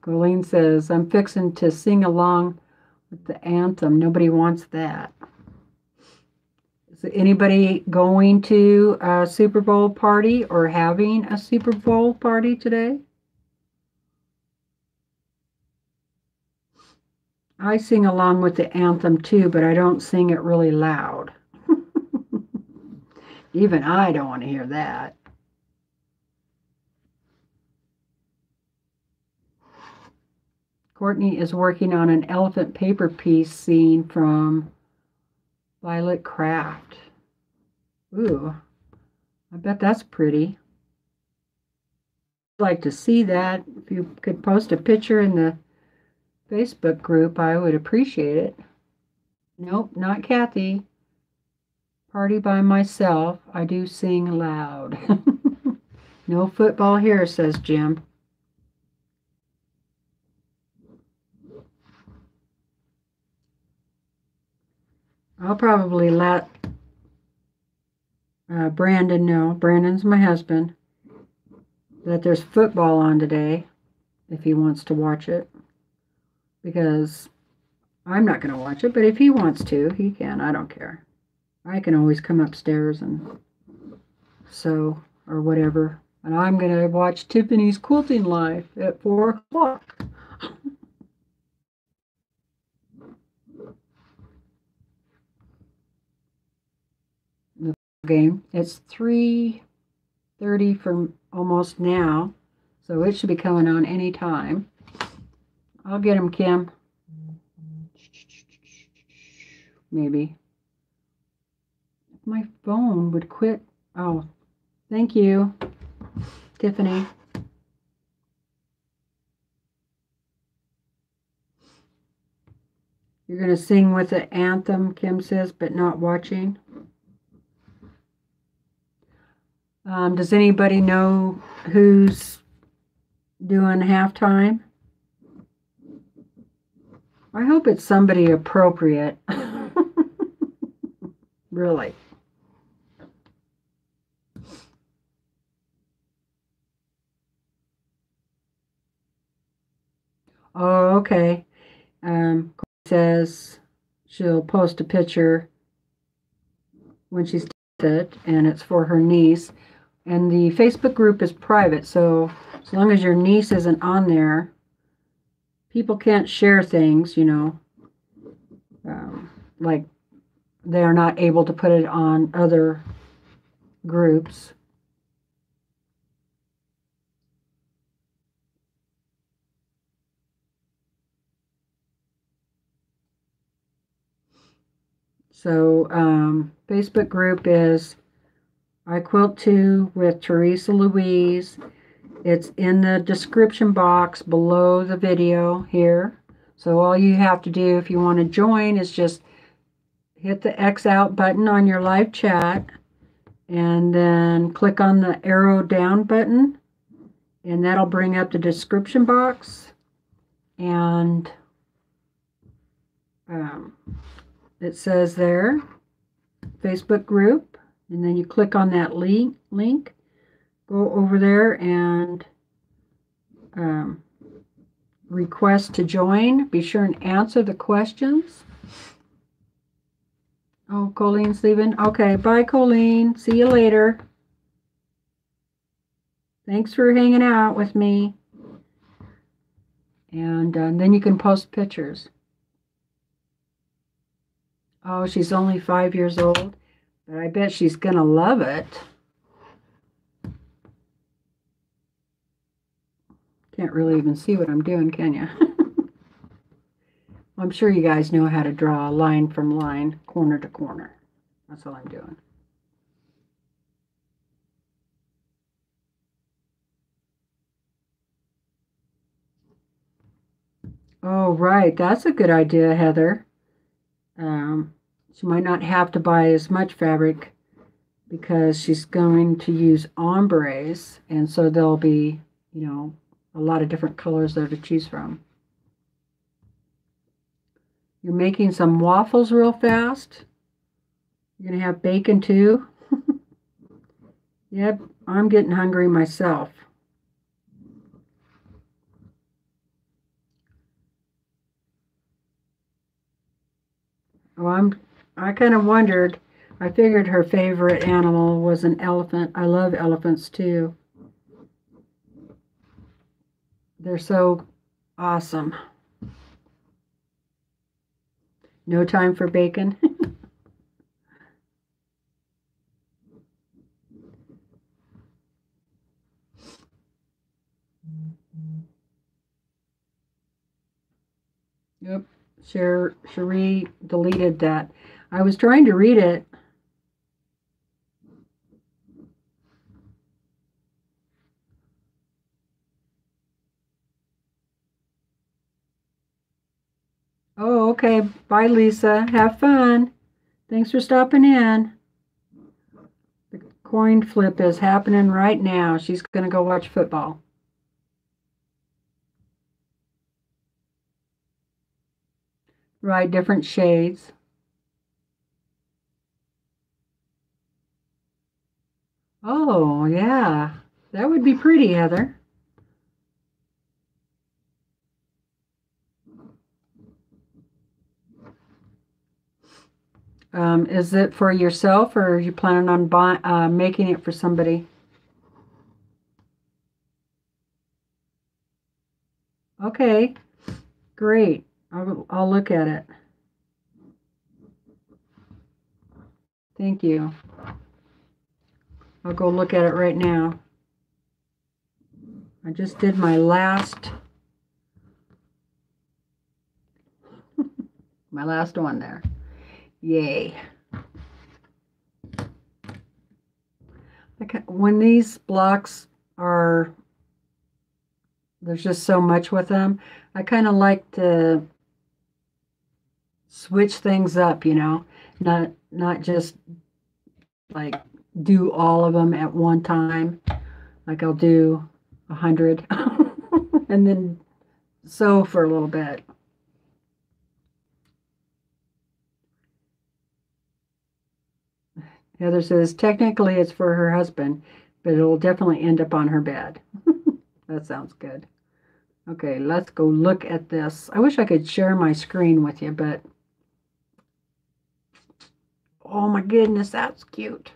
Colleen says, I'm fixing to sing along with the anthem. Nobody wants that. Is anybody going to a Super Bowl party or having a Super Bowl party today? I sing along with the anthem too, but I don't sing it really loud. Even I don't want to hear that. Courtney is working on an elephant paper piece scene from Violet Craft. Ooh, I bet that's pretty. I'd like to see that. If you could post a picture in the Facebook group, I would appreciate it. Nope, not Kathy. Party by myself. I do sing loud. no football here, says Jim. I'll probably let uh, Brandon know. Brandon's my husband. That there's football on today if he wants to watch it because I'm not going to watch it, but if he wants to, he can. I don't care. I can always come upstairs and sew or whatever. And I'm going to watch Tiffany's Quilting Life at 4 o'clock. the game. It's 3.30 from almost now, so it should be coming on any time. I'll get him, Kim. Maybe. My phone would quit. Oh, thank you, Tiffany. You're going to sing with the anthem, Kim says, but not watching. Um, does anybody know who's doing halftime? I hope it's somebody appropriate. really. Oh, okay. Um, says she'll post a picture when she's it, and it's for her niece. And the Facebook group is private, so as long as your niece isn't on there, people can't share things, you know. um, like they are not able to put it on other groups. So um, Facebook group is IQuilt2 with Teresa Louise. It's in the description box below the video here. So all you have to do if you want to join is just hit the X out button on your live chat and then click on the arrow down button and that'll bring up the description box and um, it says there Facebook group and then you click on that link link go over there and um, request to join. Be sure and answer the questions. Oh Colene's leaving okay bye Colleen. See you later. Thanks for hanging out with me. And uh, then you can post pictures. Oh, she's only five years old, but I bet she's going to love it. Can't really even see what I'm doing, can you? I'm sure you guys know how to draw a line from line, corner to corner. That's all I'm doing. Oh, right. That's a good idea, Heather. Um, she might not have to buy as much fabric because she's going to use ombres, and so there'll be, you know, a lot of different colors there to choose from. You're making some waffles real fast. You're going to have bacon too. yep, I'm getting hungry myself. Oh, I'm I kind of wondered. I figured her favorite animal was an elephant. I love elephants too. They're so awesome. No time for bacon. yep. Sher Cherie deleted that. I was trying to read it. Oh, okay. Bye, Lisa. Have fun. Thanks for stopping in. The coin flip is happening right now. She's going to go watch football. Right, different shades. Oh, yeah. That would be pretty, Heather. Um, is it for yourself or are you planning on buy, uh, making it for somebody? Okay, great. I'll, I'll look at it. Thank you. I'll go look at it right now. I just did my last, my last one there. Yay. Okay, when these blocks are, there's just so much with them, I kind of like to switch things up, you know, not not just like do all of them at one time. Like I'll do a hundred and then sew for a little bit. Heather says technically it's for her husband, but it'll definitely end up on her bed. that sounds good. Okay, let's go look at this. I wish I could share my screen with you, but oh my goodness, that's cute.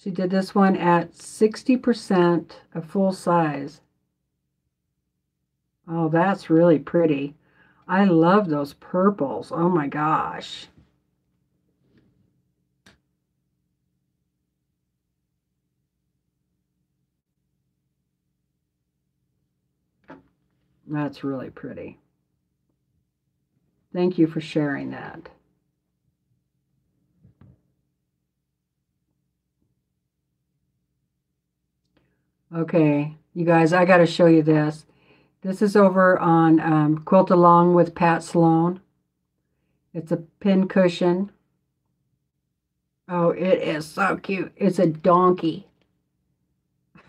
She did this one at 60% of full size. Oh, that's really pretty. I love those purples. Oh my gosh. That's really pretty. Thank you for sharing that. Okay, you guys, I got to show you this. This is over on um, Quilt Along with Pat Sloan. It's a pin cushion. Oh, it is so cute. It's a donkey.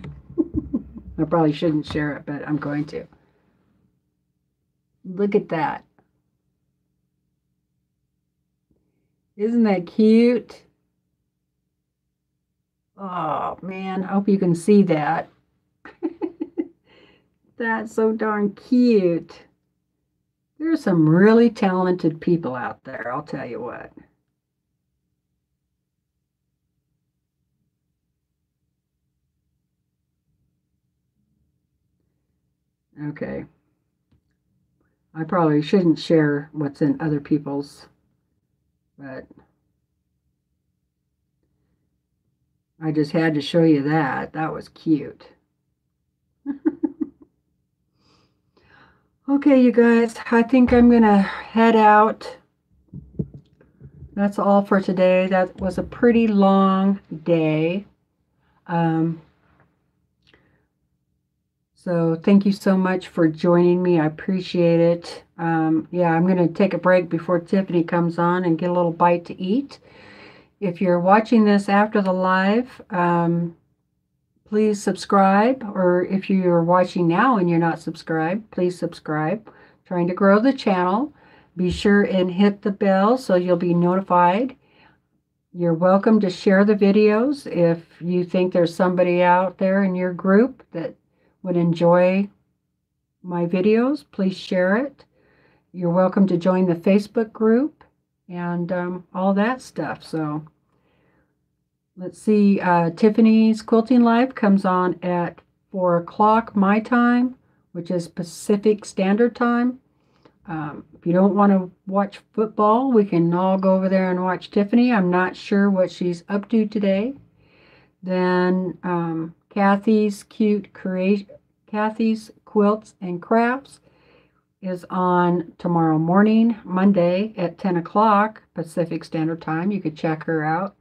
I probably shouldn't share it, but I'm going to. Look at that. Isn't that cute? Oh man, I hope you can see that. That's so darn cute. There's some really talented people out there, I'll tell you what. Okay. I probably shouldn't share what's in other people's, but I just had to show you that. That was cute. okay, you guys, I think I'm going to head out. That's all for today. That was a pretty long day. Um, so thank you so much for joining me. I appreciate it. Um, yeah, I'm going to take a break before Tiffany comes on and get a little bite to eat. If you're watching this after the live, um, please subscribe. Or if you're watching now and you're not subscribed, please subscribe. trying to grow the channel. Be sure and hit the bell so you'll be notified. You're welcome to share the videos if you think there's somebody out there in your group that would enjoy my videos. Please share it. You're welcome to join the Facebook group and um, all that stuff. So let's see, uh, Tiffany's Quilting Life comes on at 4 o'clock my time, which is Pacific Standard Time. Um, if you don't want to watch football, we can all go over there and watch Tiffany. I'm not sure what she's up to today. Then um, Kathy's Cute Creation, Kathy's Quilts and Crafts is on tomorrow morning, Monday at 10 o'clock Pacific Standard Time. You could check her out.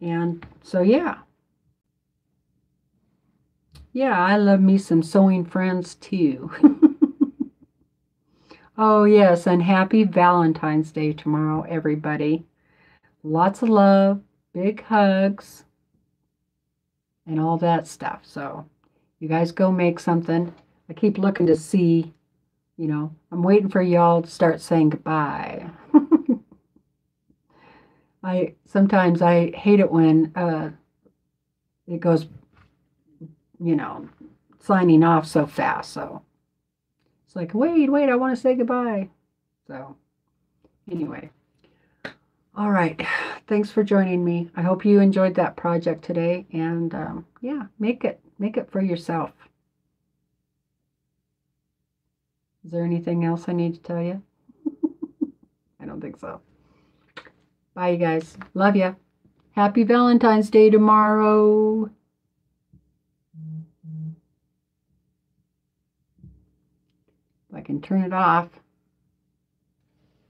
And so, yeah. Yeah, I love me some sewing friends too. oh, yes, and happy Valentine's Day tomorrow, everybody. Lots of love, big hugs, and all that stuff. So, you guys go make something. I keep looking to see you know, I'm waiting for y'all to start saying goodbye. I sometimes I hate it when uh, it goes, you know, signing off so fast. So it's like, wait, wait, I want to say goodbye. So anyway, all right. Thanks for joining me. I hope you enjoyed that project today, and um, yeah, make it make it for yourself. Is there anything else I need to tell you? I don't think so. Bye, you guys. Love you. Happy Valentine's Day tomorrow. I can turn it off.